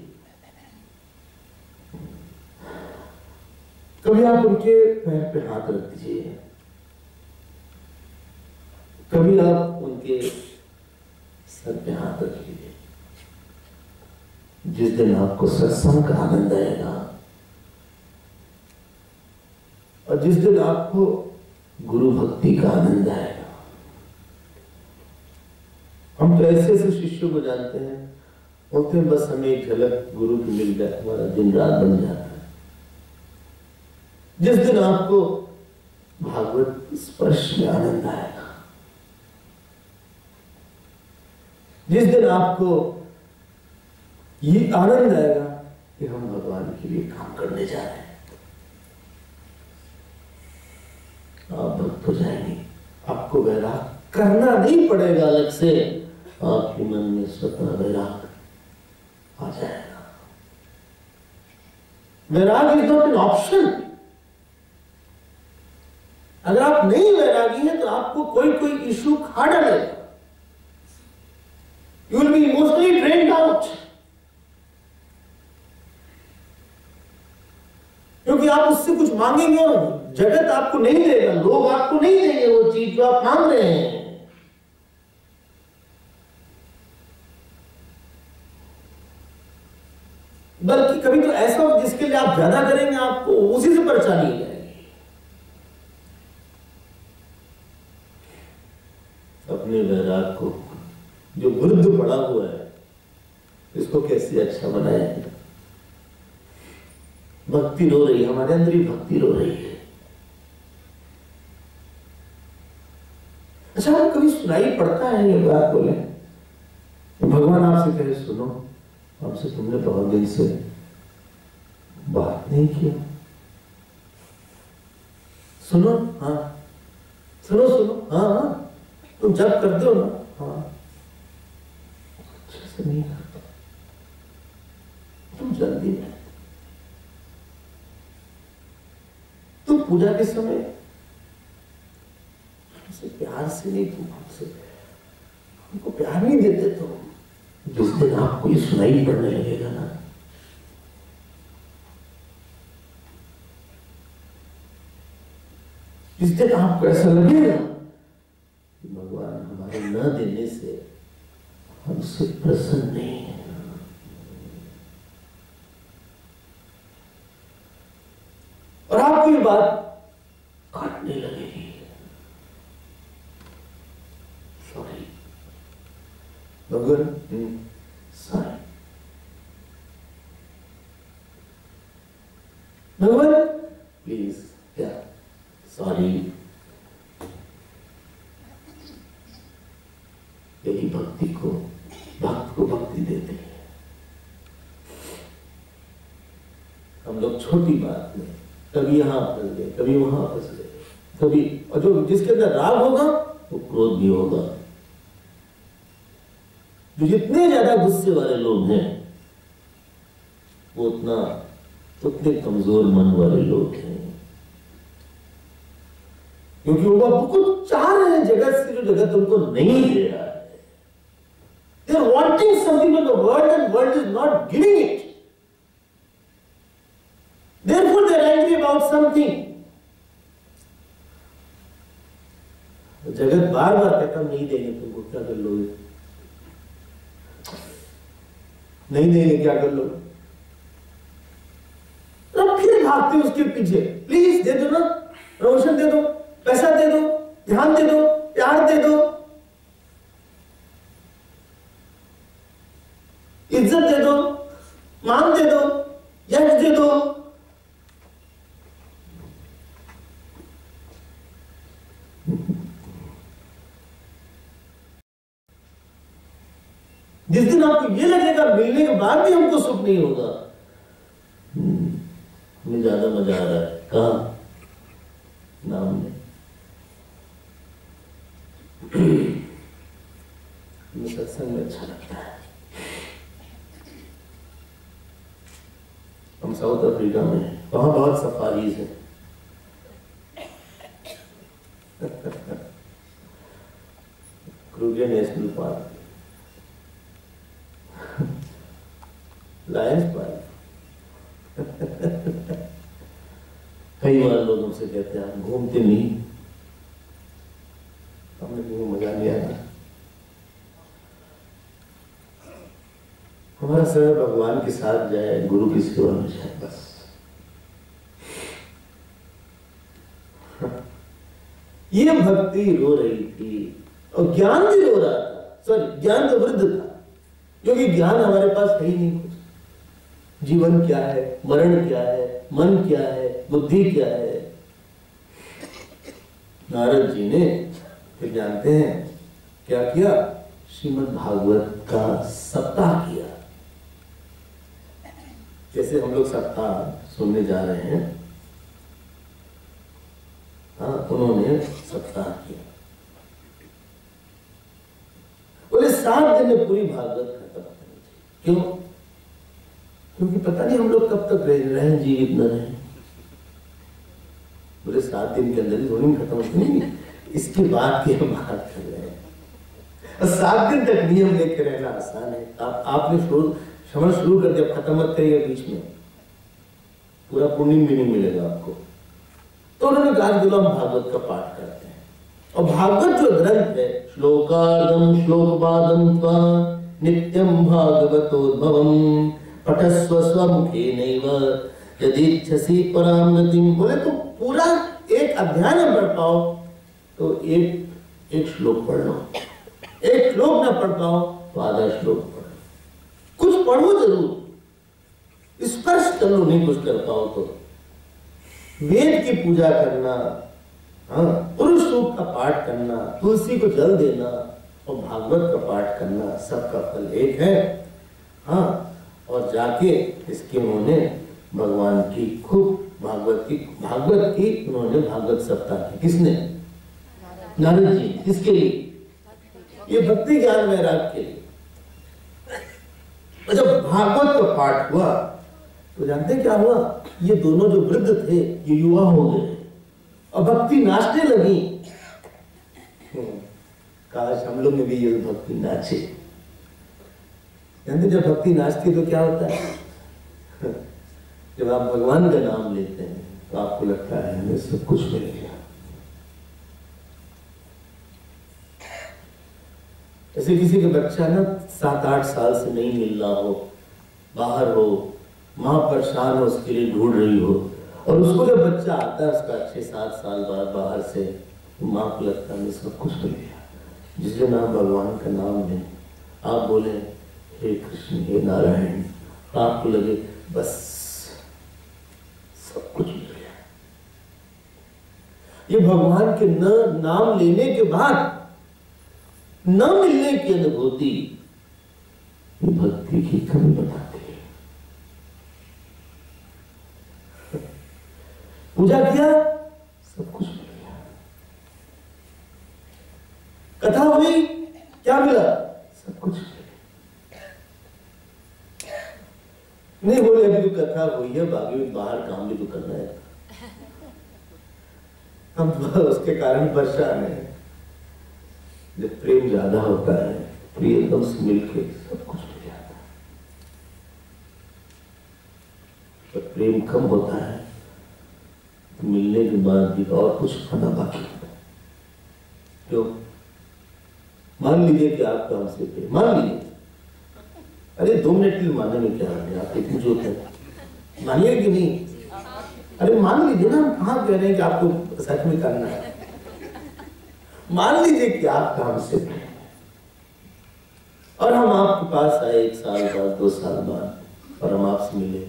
कभी आप उनके पैर पे हाथ रख दीजिए। कभी आप उनके सर पे हाथ रख लीजिए। जिस दिन आपको सत्संग का आनंद आएगा और जिस दिन आपको गुरु भक्ति का आनंद आएगा। हम तो ऐसे ऐसे शिष्यों को जानते हैं, बोलते हैं, बस हमें एक झलक गुरु की मिल जाए, हमारा दिन रात बन जाता है। जिस दिन आपको भागवत स्पर्श में आनंद आएगा। जिस दिन आपको ये आनंद आएगा कि हम भगवान के लिए काम करने जा रहे हैं आप भक्त हो जाएँगे। आपको वैराग करना नहीं पड़ेगा अलग से। आपके मन में स्वतः वैराग आ जाएगा। वैराग इज़ नॉट एन ऑप्शन अगर आप नहीं वैरागी हैं तो आपको कोई कोई इशू खा डालेगा। You will be emotionally drained out क्योंकि आप उससे कुछ मांगेंगे और जगत आपको नहीं देगा, लोग आपको नहीं देंगे वो चीज़ जो आप मांग रहे हैं। बल्कि कभी तो ऐसा हो जिसके लिए आप ज़्यादा करेंगे, आपको उसी से परेशानी हो अपने वैराग को, जो वृद्ध पड़ा हुआ है, इसको कैसे अच्छा बनाए भक्ति रो रही है, हमारे अंदर ही भक्ति रो रही है अच्छा वो पड़ता है ये बात बोले। भगवान आपसे कहे, सुनो, आपसे तुमने बहुत दिन से बात नहीं किया। सुनो हाँ। सुनो सुनो हाँ हाँ। तुम जब करते हो ना हाँ। अच्छे से नहीं करते। तुम जल्दी तुम पूजा के समय हमसे प्यार से नहीं, तुम हमसे हमको प्यार नहीं देते तो। जिस दिन आपको ये सुनाई पड़ने लगेगा ना। जिस दिन आपको ऐसा लगेगा कि भगवान हमारे न देने से हमसे प्रसन्न नहीं है और आपको ये बात काटने लगेगी सॉरी भगवान सॉरी भगवान प्लीज़ या सॉरी यही भक्ति को भक्त को भक्ति देते हैं हम लोग छोटी बात में कभी यहाँ फंस गए, कभी वहाँ फंस गए। कभी, और जो जिसके अंदर राग होगा, वो क्रोध भी होगा। जो जितने ज़्यादा गुस्से वाले लोग हैं, वो उतना, उतने कमज़ोर मन वाले लोग हैं। क्योंकि वो बहुत चाह रहे हैं जगत से, जो जगत उनको नहीं दे रहा है They are wanting something from the world and world is not giving it. Therefore they are angry about जगत बार बार कहता, नहीं देंगे तुमको, क्या कर लोगे? नहीं देंगे, क्या कर लोगे? फिर भागते उसके पीछे। प्लीज़ दे दो ना। प्रमोशन दे दो, पैसा दे दो, ध्यान दे दो, प्यार दे दो इज़्ज़त दे दो मान दे दो यश दे दो जिस दिन आपको ये लगेगा मिलने के बाद भी हमको सुख नहीं होगा। हम्म, हमें ज़्यादा मज़ा आ रहा है। कहा नाम में हमें सत्संग में अच्छा लगता है हम साउथ अफ्रीका में हैं। वहाँ बहुत सफारीज हैं Kruger national park lions park कई हमसे कहते हैं, घूमते नहीं। हमने कहीं मज़ा नहीं आया हमारा समय भगवान के साथ जाए, गुरु की सेवा में जाए, बस। ये भक्ति रो रही थी, और ज्ञान भी रो रहा था। सॉरी ज्ञान तो वृद्ध था, क्योंकि ज्ञान हमारे पास है ही नहीं कुछ। जीवन क्या है, मरण क्या है, मन क्या है, बुद्धि क्या है नारद जी ने फिर जानते हैं, क्या किया? श्रीमद भागवत का सप्ताह किया। जैसे हम लोग सप्ताह सुनने जा रहे हैं हाँ उन्होंने सप्ताह किया। बोले, सात दिन में पूरी भागवत खत्म करनी चाहिए। क्यों? क्योंकि पता नहीं हम लोग कब तक रह, रहे हैं जीवित न रहे। सात दिन के अंदर ही खत्म होती नहीं इसके बाद की हम बात कर रहे हैं सात दिन तक नियम लेके रहना आसान है। आप, आपने शुरू, श्रवण शुरू कर दिया, खत्म मत करिएगा बीच में। पूरा पुण्य भी नहीं मिलेगा आपको। तो उन्होंने कहा हम भागवत का पाठ करते हैं। और भागवत जो ग्रंथ है श्लोकार्धम श्लोकपादम त्वा नित्यम भागवतोद्भवम पठस्व स्वमुखे नैव यदि पराम गतिम बोले तो पूरा एक अध्याय न पढ़ पाओ तो एक एक श्लोक पढ़ लो एक श्लोक ना पढ़ पाओ तो आधा श्लोक पढ़ लो कुछ पढ़ो ज़रूर। स्पर्श कर, नहीं कुछ कर पाओ तो। वेद की पूजा करना हाँ पुरुष सूक्त का पाठ करना, तुलसी को जल देना और भागवत का पाठ करना, सबका फल एक है। हाँ और जाके इसके उन्होंने भगवान की खूब भागवत की भागवत की उन्होंने भागवत सप्ताह की। किसने? नारद जी। किसके लिए? ये भक्ति ज्ञान वैराग के लिए। जब भागवत का पाठ हुआ तो जानते क्या हुआ? ये दोनों जो वृद्ध थे ये युवा हो गए। और भक्ति नाचने लगी। हम्म, काश हम लोग में भी ये भक्ति नाचे। जानते जब भक्ति नाचती तो क्या होता है? जब आप भगवान का नाम लेते हैं तो आपको लगता है हमें सब कुछ मिल गया जैसे किसी का बच्चा ना सात आठ साल से नहीं मिल रहा हो, बाहर हो माँ परेशान हो, उसके लिए ढूंढ रही हो, और उसको जब बच्चा आता है उसका छह सात साल बाद बाहर से तो माँ को लगता है सब कुछ मिल गया जिस दिन आप भगवान का नाम लें, आप बोले, हे कृष्ण, हे नारायण। आपको लगे, बस सब कुछ मिल गया। ये भगवान के न, नाम लेने के बाद, न मिलने की अनुभूति, भक्ति की कमी बताती है। पूजा किया, सब कुछ मिल गया। कथा हुई, क्या मिला? सब कुछ मिल गया नहीं, बोले, अभी तो कथा हुई है, बाकी बाहर काम भी तो करना है। हम तो उसके कारण परेशान है जब प्रेम ज़्यादा होता है प्रियतम से मिलके सब कुछ हो जाता है। प्रेम कम होता है तो मिलने के बाद भी और कुछ खाना बाकी होता है। क्यों? मान लीजिए कि आपका हमसे प्रेम मान लीजिए। अरे दो मिनट के मानने में क्या? है आप इतनी जो है मानिए कि नहीं? अरे मान लीजिए ना, हम कहाँ कह रहे हैं कि आपको सच में करना है? मान लीजिए कि आपका हमसे प्रेम है। और हम आपके पास आए एक साल बाद, दो साल बाद, और हम आपसे मिले।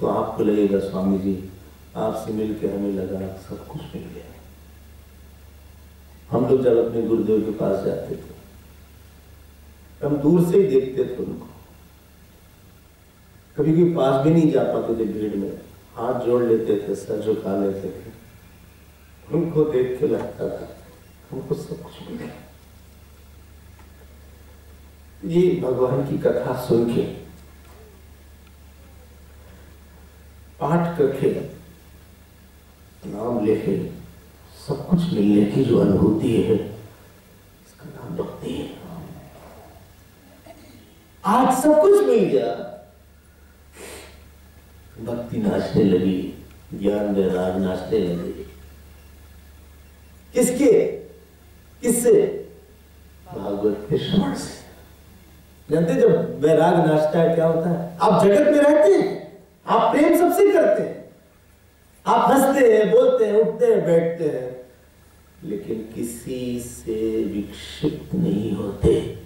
तो आपको लगेगा, स्वामी जी, आपसे मिलके हमें लगा सब कुछ मिल गया। हम लोग जब अपने गुरुदेव के पास जाते थे, हम दूर से ही देखते थे उनको। कभी कभी पास भी नहीं जा पाते थे भीड़ में। हाथ जोड़ लेते थे, सर झुका लेते थे। उनको देख के लगता था, हमको सब कुछ मिल। ये भगवान की कथा सुन के, पाठ करके नाम लेके सब कुछ मिलने की जो अनुभूति है, इसका नाम भक्ति है। आज सब कुछ मिल गया। भक्ति नाचने लगी, ज्ञान वैराग नाचने लगे। किसके? किससे? भागवत के श्रवण से। जानते जब वैराग नाचता है, क्या होता है? आप जगत में रहते हैं, आप प्रेम सबसे करते हैं। आप हँसते हैं, बोलते हैं, उठते हैं, बैठते हैं, लेकिन किसी से विक्षिप्त नहीं होते।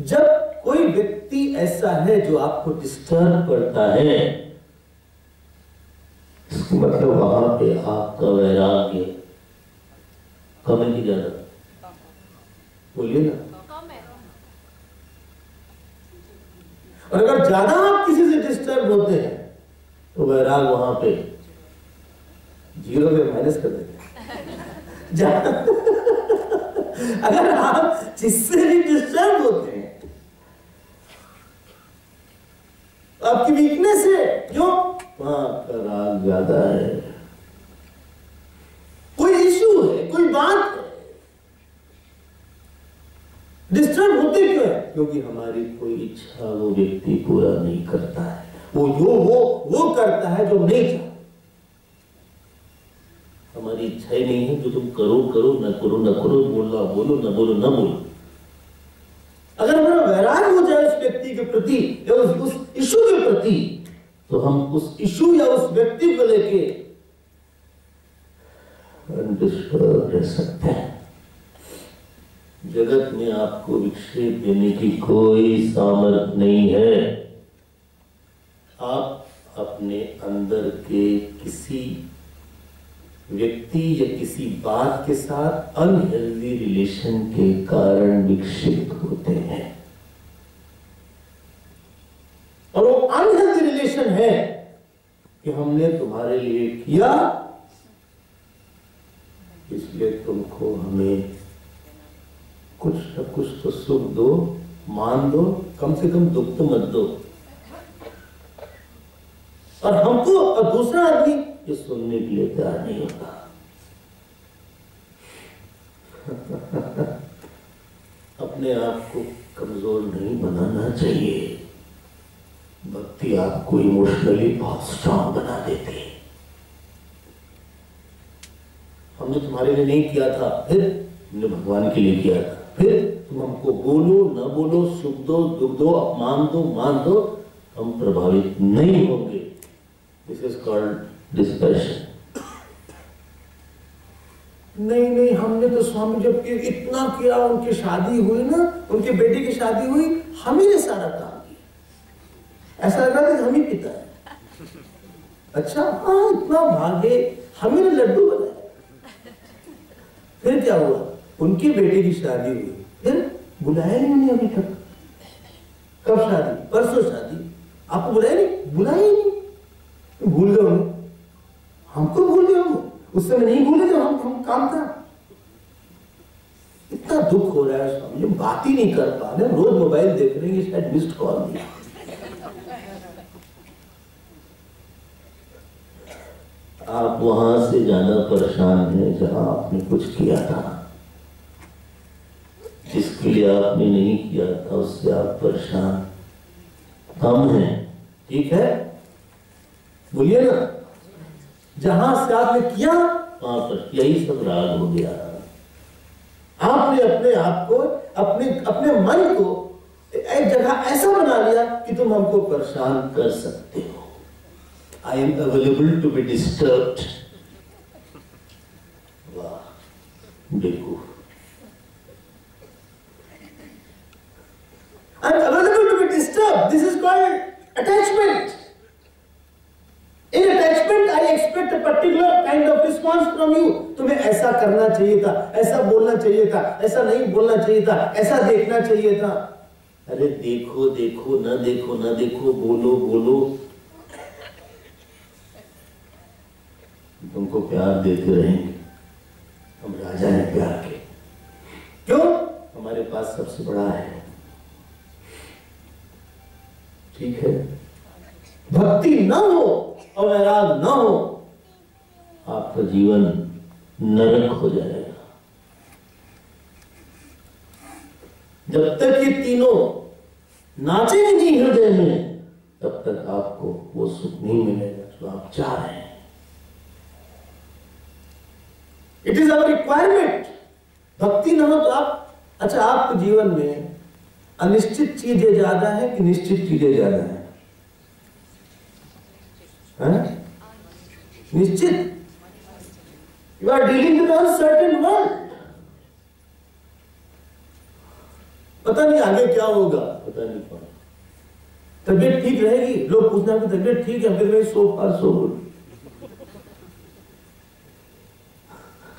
जब कोई व्यक्ति ऐसा है जो आपको डिस्टर्ब करता है? इसका मतलब वहाँ पे आपका वैराग्य कम है कि ज़्यादा? बोलिए ना। और अगर ज़्यादा आप किसी से डिस्टर्ब होते हैं तो वैराग वहाँ पे ज़ीरो में माइनस कर देते हैं। अगर आप जिससे भी डिस्टर्ब होते हैं तो आपकी वीकनेस है। क्यों? वहाँ का राग ज़्यादा है। कोई इश्यू है कोई बात डिस्टर्ब होते क्यों है? क्योंकि हमारी कोई इच्छा वो व्यक्ति पूरा नहीं करता है। वो जो वो वो करता है जो नहीं चाहता। हमारी इच्छा ही नहीं है जो तुम करो करो ना करो ना करो बोलना बोलो ना बोलो ना बोलो। अगर हमारा वैराग हो जाए उस व्यक्ति के प्रति या उस, उस इशू के प्रति तो हम उस इशू या उस व्यक्ति को लेके रह सकते हैं। जगत में आपको विक्षेप देने की कोई सामर्थ्य नहीं है। आप अपने अंदर के किसी व्यक्ति या किसी बात के साथ अनहेल्दी रिलेशन के कारण विक्षिप्त होते हैं और वो अनहेल्दी रिलेशन है कि हमने तुम्हारे लिए किया। इसलिए तुमको हमें कुछ न कुछ तो सुख दो, मान दो, कम से कम दुख तो मत दो। और हमको और दूसरा आदमी ये सुनने के लिए तैयार नहीं होता। अपने आप को कमज़ोर नहीं बनाना चाहिए। भक्ति आपको इमोशनली बहुत स्ट्रांग बना देती है। हमने तुम्हारे लिए नहीं किया था, फिर हमने भगवान के लिए किया था। फिर तुम हमको बोलो, न बोलो, सुख दो, दुख दो, अपमान दो, मान दो, हम प्रभावित नहीं होंगे। दिस इज़ कॉल्ड डिस्कशन नहीं नहीं, हमने तो स्वामी जब इतना किया, उनकी शादी हुई ना, उनके बेटे की शादी हुई, हम सारा काम ऐसा लग रहा था हम ही पिता है। अच्छा हाँ इतना भागे हमें लड्डू बनाए। फिर क्या हुआ? उनके बेटे की शादी हुई। फिर बुलाया नहीं उन्हें अभी तक। कब शादी? परसों शादी। आपको बुलाया नहीं? बुलाया नहीं। भूल गए होंगे हमको भूल गए होंगे उस समय नहीं भूले तो हम हम काम था। इतना दुख हो रहा है स्वामी हम बात ही नहीं कर पा रहे रोज मोबाइल देख रहे हैं शायद मिस्ड कॉल दिया आप वहाँ से ज़्यादा परेशान हैं जहाँ आपने कुछ किया था। जिसके लिए आपने नहीं किया था, उससे आप परेशान कम हैं। ठीक है? बोलिए ना। जहाँ से आपने किया, वहाँ पर यही सब राग हो गया। आपने अपने आप को, अपने अपने मन को एक जगह ऐसा बना लिया कि तुम हमको परेशान कर सकते हो। I am available to be disturb वाह देखो I am available to be disturbed. This is called attachment. In attachment, I expect a particular kind of response from you. तुम्हें ऐसा करना चाहिए था ऐसा बोलना चाहिए था ऐसा नहीं बोलना चाहिए था ऐसा देखना चाहिए था अरे देखो देखो न देखो न देखो बोलो बोलो तुमको प्यार देते रहेंगे। हम राजा हैं प्यार के। क्यों? हमारे पास सबसे बड़ा है। ठीक है? भक्ति न हो और वैराग न हो, आपका जीवन नरक हो जाएगा। जब तक ये तीनों नाचेंगे नहीं हृदय में, तब तक आपको वो सुख नहीं मिलेगा जो आप चाह रहे हैं। इट इज़ अवर रिक्वायरमेंट भक्ति न हो तो आप अच्छा आपके जीवन में अनिश्चित चीज़ें ज़्यादा है कि निश्चित चीज़ें ज़्यादा है? हैं? निश्चित? You are dealing with uncertain world पता नहीं आगे क्या होगा, पता नहीं कौन। तबीयत ठीक रहेगी? लोग पूछना कि तबीयत ठीक है फिर सो फार, सो गुड।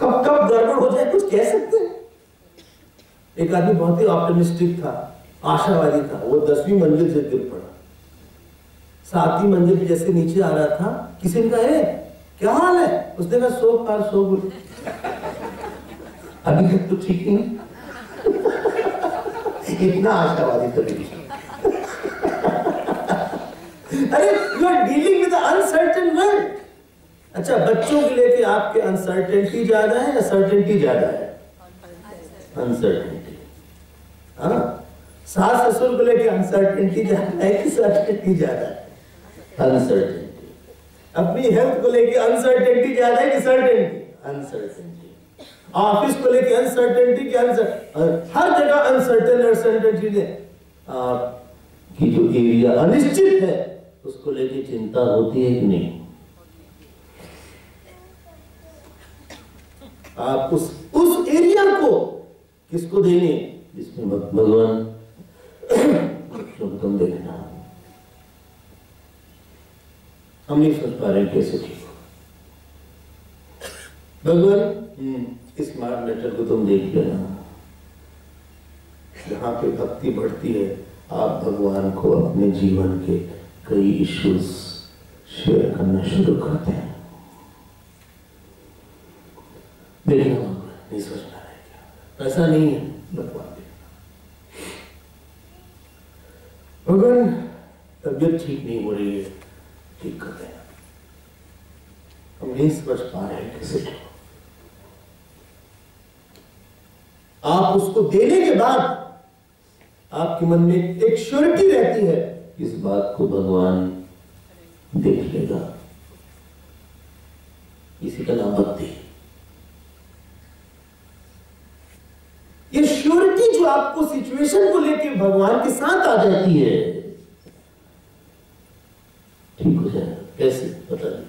कब कब गड़बड़ हो जाए कुछ कह सकते हैं? एक आदमी बहुत ही ऑप्टिमिस्टिक था आशावादी था वो दसवीं मंजिल से गिर पड़ा। सातवीं मंजिल जैसे नीचे आ रहा था किसी ने कहा "ए, क्या हाल है? उसने कहा सो फार सो गुड अभी तक तो ठीक नहीं। इतना आशावादी तो नहीं अरे you are dealing with uncertain world अच्छा बच्चों के लेके आपके अनसर्टेनिटी ज़्यादा है या सर्टेनिटी ज़्यादा है? अनसर्टेनिटी हाँ? सास ससुर को लेके अनसर्टेनिटी ज़्यादा है कि सर्टेनिटी ज़्यादा है? अनसर्टेनिटी अपनी हेल्थ को लेके अनसर्टेनिटी ज़्यादा है कि सर्टेनिटी अनसर्टेनिटी ऑफ़िस को लेके अनसर्टेनिटी की अनसर हर जगह अनसर्टेन अनसर्टेनिटी ने कि जो एरिया अनिश्चित है, उसको लेके चिंता होती है कि नहीं? आप उस उस एरिया को किसको देंगे? जिसमें भगवान तुम देखना हम नहीं सोच पा रहे कैसे ठीक भगवान हम्म, इस स्मार्ट मीटर को तुम देख लेना। जहाँ पे भक्ति बढ़ती है आप भगवान को अपने जीवन के कई इश्यूज़ शेयर करना शुरू करते हैं देखना भगवान, नहीं सोचना है क्या ऐसा नहीं है भगवान भगवान तबीयत ठीक नहीं हो रही है, ठीक कर रहे हैं हम नहीं समझ पा रहे हैं कैसे हो। आप उसको देने के बाद आपके मन में एक श्योरिटी रहती है इस बात को भगवान देख लेगा इसी का नाम भक्ति है। ये श्योरिटी जो आपको सिचुएशन को लेके भगवान के साथ आ जाती है। ठीक हो जाएगा। कैसे? पता नहीं।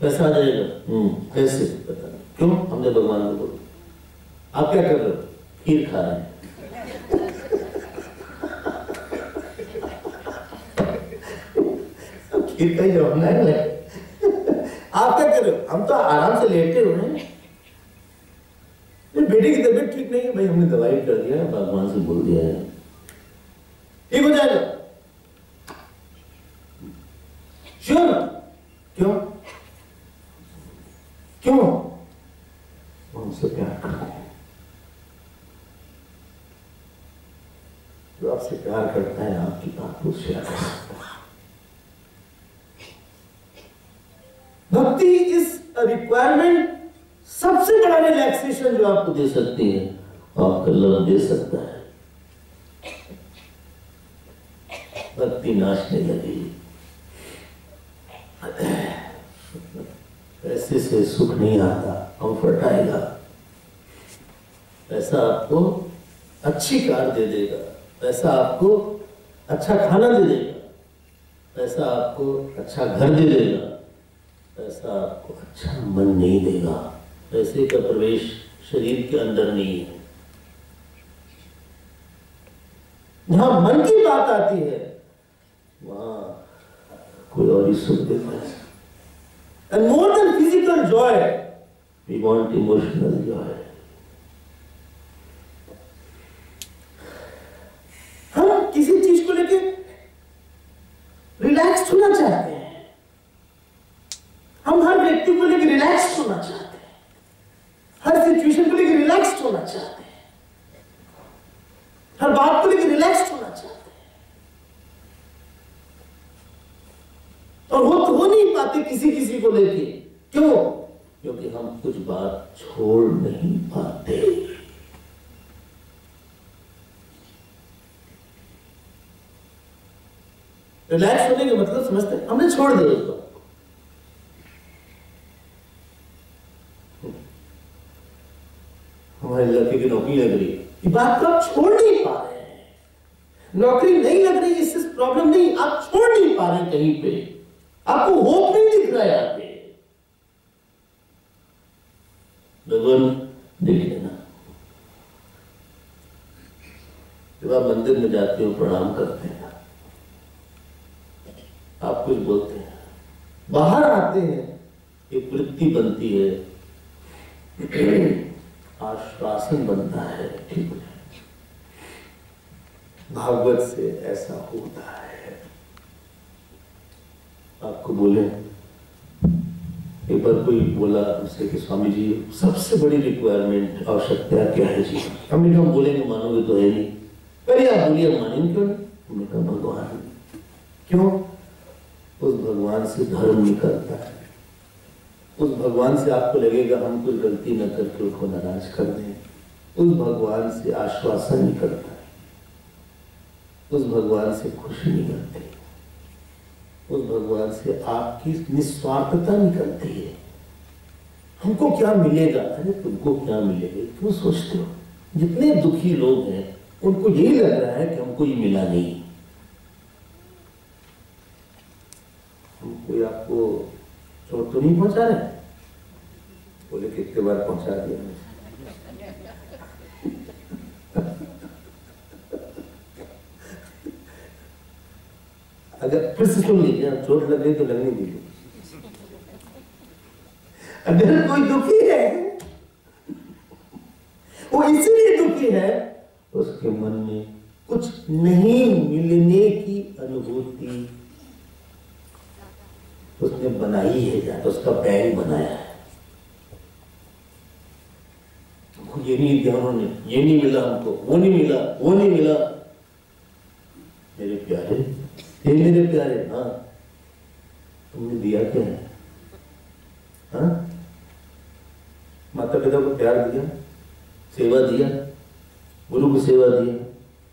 पैसा आ जाएगा। हम्म कैसे? पता नहीं। क्यों? हमने भगवान को बोला। आप क्या कर रहे हो? खीर खा रहे हैं। खीर का ही जवाब है। आप क्या कर रहे हो? हम तो आराम से लेटे हुए हैं। बेटे की तबीयत ठीक नहीं है। भाई, हमने दवाई कर दिया है भगवान से बोल दिया है। ठीक हो जाएगा। श्योर क्यों? क्यों? वो प्यार करते जो आपसे प्यार करता है, आपकी बात को शेयर कर सकता है। भक्ति इज़ अ रिक्वायरमेंट सबसे बड़ा रिलैक्सेशन जो आपको दे सकती है आपका लव दे सकता है। भक्ति नाचने लगी। पैसे से सुख नहीं आता कंफर्ट आएगा। पैसा आपको अच्छी कार दे देगा। पैसा आपको अच्छा खाना दे देगा। पैसा आपको अच्छा घर दे देगा। पैसा आपको अच्छा मन नहीं देगा। पैसे का प्रवेश शरीर के अंदर नहीं है। जहाँ मन की बात आती है, वहाँ कोई और ही सुख देता है। And more than physical joy we want emotional joy हम किसी चीज़ को लेके रिलैक्स होना चाहते हैं हम हर व्यक्ति को लेकर रिलैक्स होना चाहते हैं हर सिचुएशन को लेकर रिलैक्स होना चाहते हैं हर बात को लेकर रिलैक्स होना चाहते हैं बात छोड़ नहीं पाते रिलैक्स होने का मतलब समझते हमने छोड़ दिया उसको हमारे लड़के की नौकरी लग रही। है ये बात तो आप छोड़ नहीं पा रहे हैं। नौकरी नहीं लग रही इससे प्रॉब्लम नहीं आप छोड़ नहीं पा रहे कहीं पे। आपको होप नहीं दिख रहा है आगे भगवान देख लेना। जब आप मंदिर में जाते हो, प्रणाम करते हैं। आप कुछ बोलते हैं। बाहर आते हैं। एक वृत्ति बनती है। आश्वासन बनता है ठीक हो। भागवत से ऐसा होता है। आपको बोले एक बार कोई बोला उससे कि स्वामी जी सबसे बड़ी रिक्वायरमेंट आवश्यकता क्या है जी? हमने कहा बोलेंगे मानोगे तो है नहीं। अरे आप बोलिए मानेंगे क्यों हमने कहा, भगवान। क्यों? उस भगवान से धर्म निकलता है। उस भगवान से आपको लगेगा, हम कोई गलती न करके उसको नाराज़ कर दें। उस भगवान से आश्वासन निकलता है। उस भगवान से खुशी निकलती है। उस भगवान से आपकी निस्वार्थता निकलती है। हमको क्या मिलेगा? अरे तुमको क्या मिलेगा? क्यों सोचते हो, जितने दुखी लोग हैं, उनको यही लग रहा है कि हमको ये मिला नहीं। हम कोई आपको चोट तो नहीं पहुँचा रहे? बोले कितने बार पहुँचा दिया अगर फिर से सुन लीजिए चोट लग गई तो लगने दीजिए अगर कोई दुखी है, वो इसलिए दुखी है, उसके मन में कुछ नहीं मिलने की अनुभूति उसने बनाई है जाता उसका बैग बनाया है। ये नहीं दिया उन्होंने, ये नहीं मिला हमको, वो नहीं मिला, वो नहीं मिला। मेरे प्यारे ये मेरे प्यारे हाँ। तुमने दिया क्या है? हाँ? माता पिता को प्यार दिया, सेवा दिया, गुरु को सेवा दिया,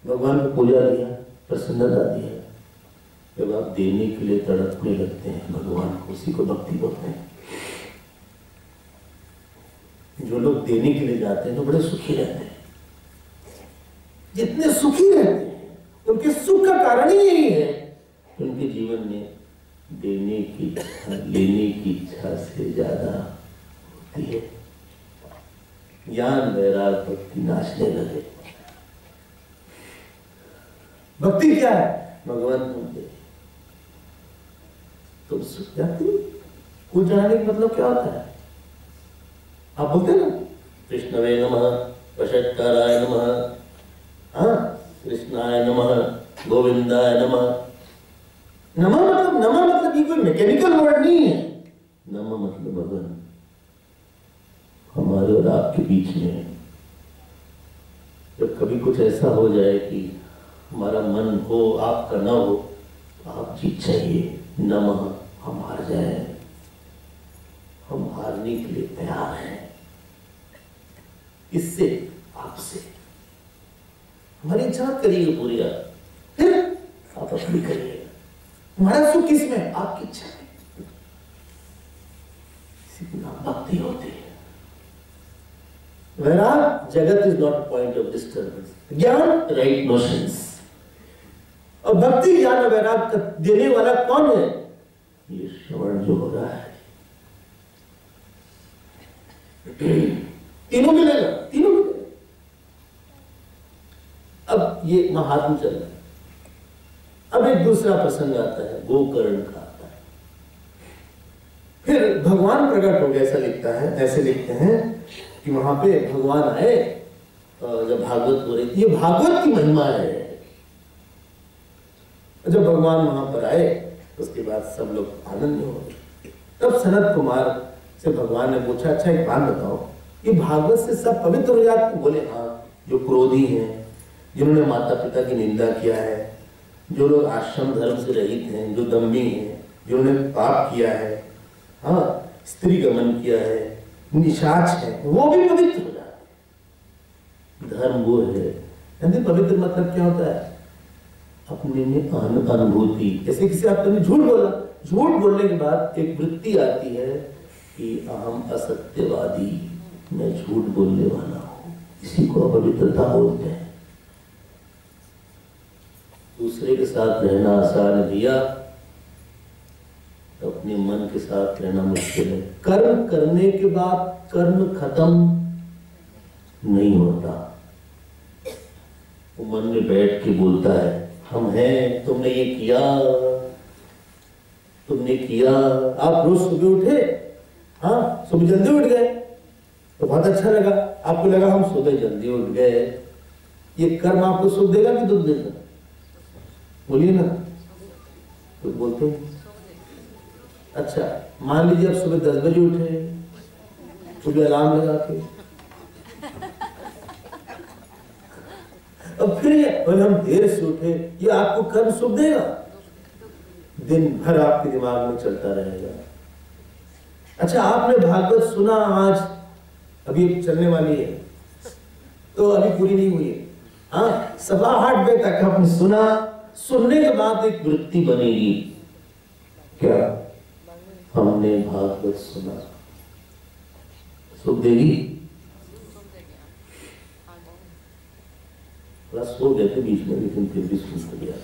भगवान को पूजा दिया, प्रसन्नता दिया। जब आप देने के लिए तड़पने लगते हैं, भगवान को उसी को भक्ति बोलते हैं। जो लोग देने के लिए जाते हैं तो बड़े सुखी रहते हैं। जितने सुखी रहते हैं, उनके सुख का कारण ही यही है। उनके जीवन में देने की इच्छा लेने की इच्छा से ज़्यादा होती है। ज्ञान वैराग भक्ति नाचने लगे भक्ति क्या है? भगवान तुम दे तुम सुख जाते कुछ जाने का मतलब क्या होता है? आप बोलते ना, कृष्णवे नमः वषट्काराय नमः हाँ कृष्णाय नम, गोविंदाय नमः। नमा मतलब नमा मतलब ये कोई मैकेनिकल वर्ड नहीं है। नम मतलब भगवान हमारे और आपके बीच में जब कभी कुछ ऐसा हो जाए कि हमारा मन हो, आपका न हो तो आप जीत चाहिए नमः, हम हार जाए। हम हारने के लिए तैयार हैं। इससे, आपसे। हमारी इच्छा करिए पूरी आप फिर आप अपनी करिएगा हमारा सुख किसमें आपकी इच्छा में भक्ति होती है। वैराग जगत is not point of disturbance ज्ञान राइट नोशंस और भक्ति ज्ञान वैराग का देने वाला कौन है? ये श्रवण जो हो रहा है। तीनों मिलेगा तीनों मिलेगा। अब ये महात्म चल रहा है। अब एक दूसरा प्रसंग आता है, गोकर्ण का आता है। फिर भगवान प्रकट हो गया ऐसा लिखता है, ऐसे लिखते हैं कि वहाँ पे भगवान आए जब भागवत हो रही थी ये भागवत की महिमा है। जब भगवान वहाँ पर आए, उसके बाद सब लोग आनंद हो गए। तब सनत कुमार से भगवान ने पूछा अच्छा एक बात बताओ, ये भागवत से सब पवित्र हो जाते हैं?" बोले हाँ जो क्रोधी हैं, जिन्होंने माता पिता की निंदा किया है जो लोग आश्रम धर्म से रहित हैं, जो दम्भी हैं जिन्होंने पाप किया है हाँ स्त्री गमन किया है, निशाच है, वो भी पवित्र हो जाते धर्म वो है। हैं, पवित्र मतलब क्या होता है? अपने में अनु- अनुभूति। जैसे किसी आपने ने झूठ बोला? झूठ बोलने के बाद एक वृत्ति आती है कि अहम असत्यवादी, मैं झूठ बोलने वाला हूँ। इसी को अपवित्रता बोलते हैं। दूसरे के साथ रहना आसान दिया तो अपने मन के साथ रहना मुश्किल है। कर्म करने के बाद कर्म खत्म नहीं होता। वो मन में बैठ के बोलता है, हम हैं, तुमने ये किया, तुमने किया। आप रोज सुबह उठे हाँ सुबह जल्दी उठ गए तो बहुत अच्छा लगा। आपको लगा हम सुबह जल्दी उठ गए। ये कर्म आपको सुख देगा कि दुख देगा? बोलिए ना। तो बोलते हैं? अच्छा मान लीजिए आप सुबह दस बजे उठे सुबह अलार्म लगा के। अब फिर और हम देर से उठे, ये आपको कर्म सुख देगा? दिन भर आपके दिमाग में चलता रहेगा। अच्छा आपने भागवत सुना, आज अभी चलने वाली है। तो अभी पूरी नहीं हुई है। हाँ सवा आठ बजे तक आपने सुना। सुनने के बाद एक वृत्ति बनेगी। क्या? हमने भागवत सुना। सुख देगी गए थे बीच में, लेकिन फिर भी सुन गया।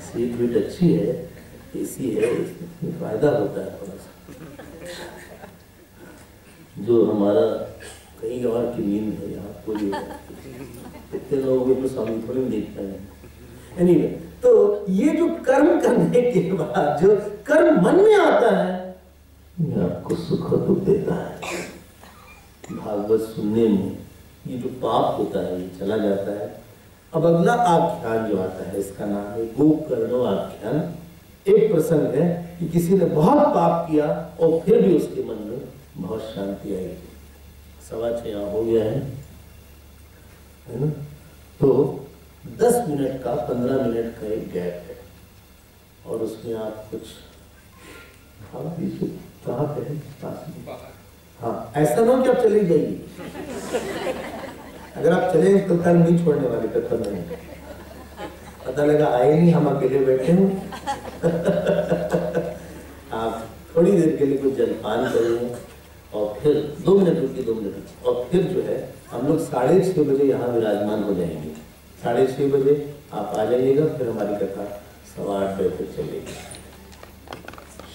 सीट वीट अच्छी है एसी है फ़ायदा होता है थोड़ा सा। जो हमारा कहीं और की नींद है यहाँ कोई इतने लोगों को तो स्वामी थोड़ी नहीं देखता है। एनीवे तो ये जो कर्म करने के बाद, जो कर्म मन में आता है, ये आपको सुख दुख देता है। भागवत सुनने में ये जो पाप होता है, ये चला जाता है। अब अगला आख्यान जो आता है, इसका नाम है गोकर्णो आख्यान। एक प्रसंग है कि किसी ने बहुत पाप किया और फिर भी उसके मन में बहुत शांति आई। सवा छः हो गया है है ना? तो दस मिनट का पंद्रह मिनट का एक गैप है। और उसमें आप कुछ हाँ पे है ऐसा ना कि आप चली जाइए। अगर आप चले तो कल नहीं छोड़ने वाले कथन में पता लगा, आए नहीं, हम अकेले बैठे हूँ। आप थोड़ी देर के लिए कुछ जलपान करेंगे और फिर दो मिनट रुकी दो मिनट रुकिए और फिर जो है, हम लोग साढ़े छः बजे यहाँ विराजमान हो जाएँगे। साढ़े छः बजे आप आ जाइएगा, फिर हमारी कथा सवा आठ बजे तक चलेगी।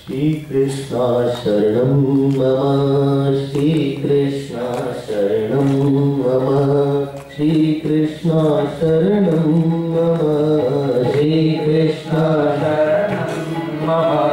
श्री कृष्णा शरणम मम श्री कृष्णा शरणम मम श्री कृष्णा शरणम मम श्री कृष्णा शरणं मम।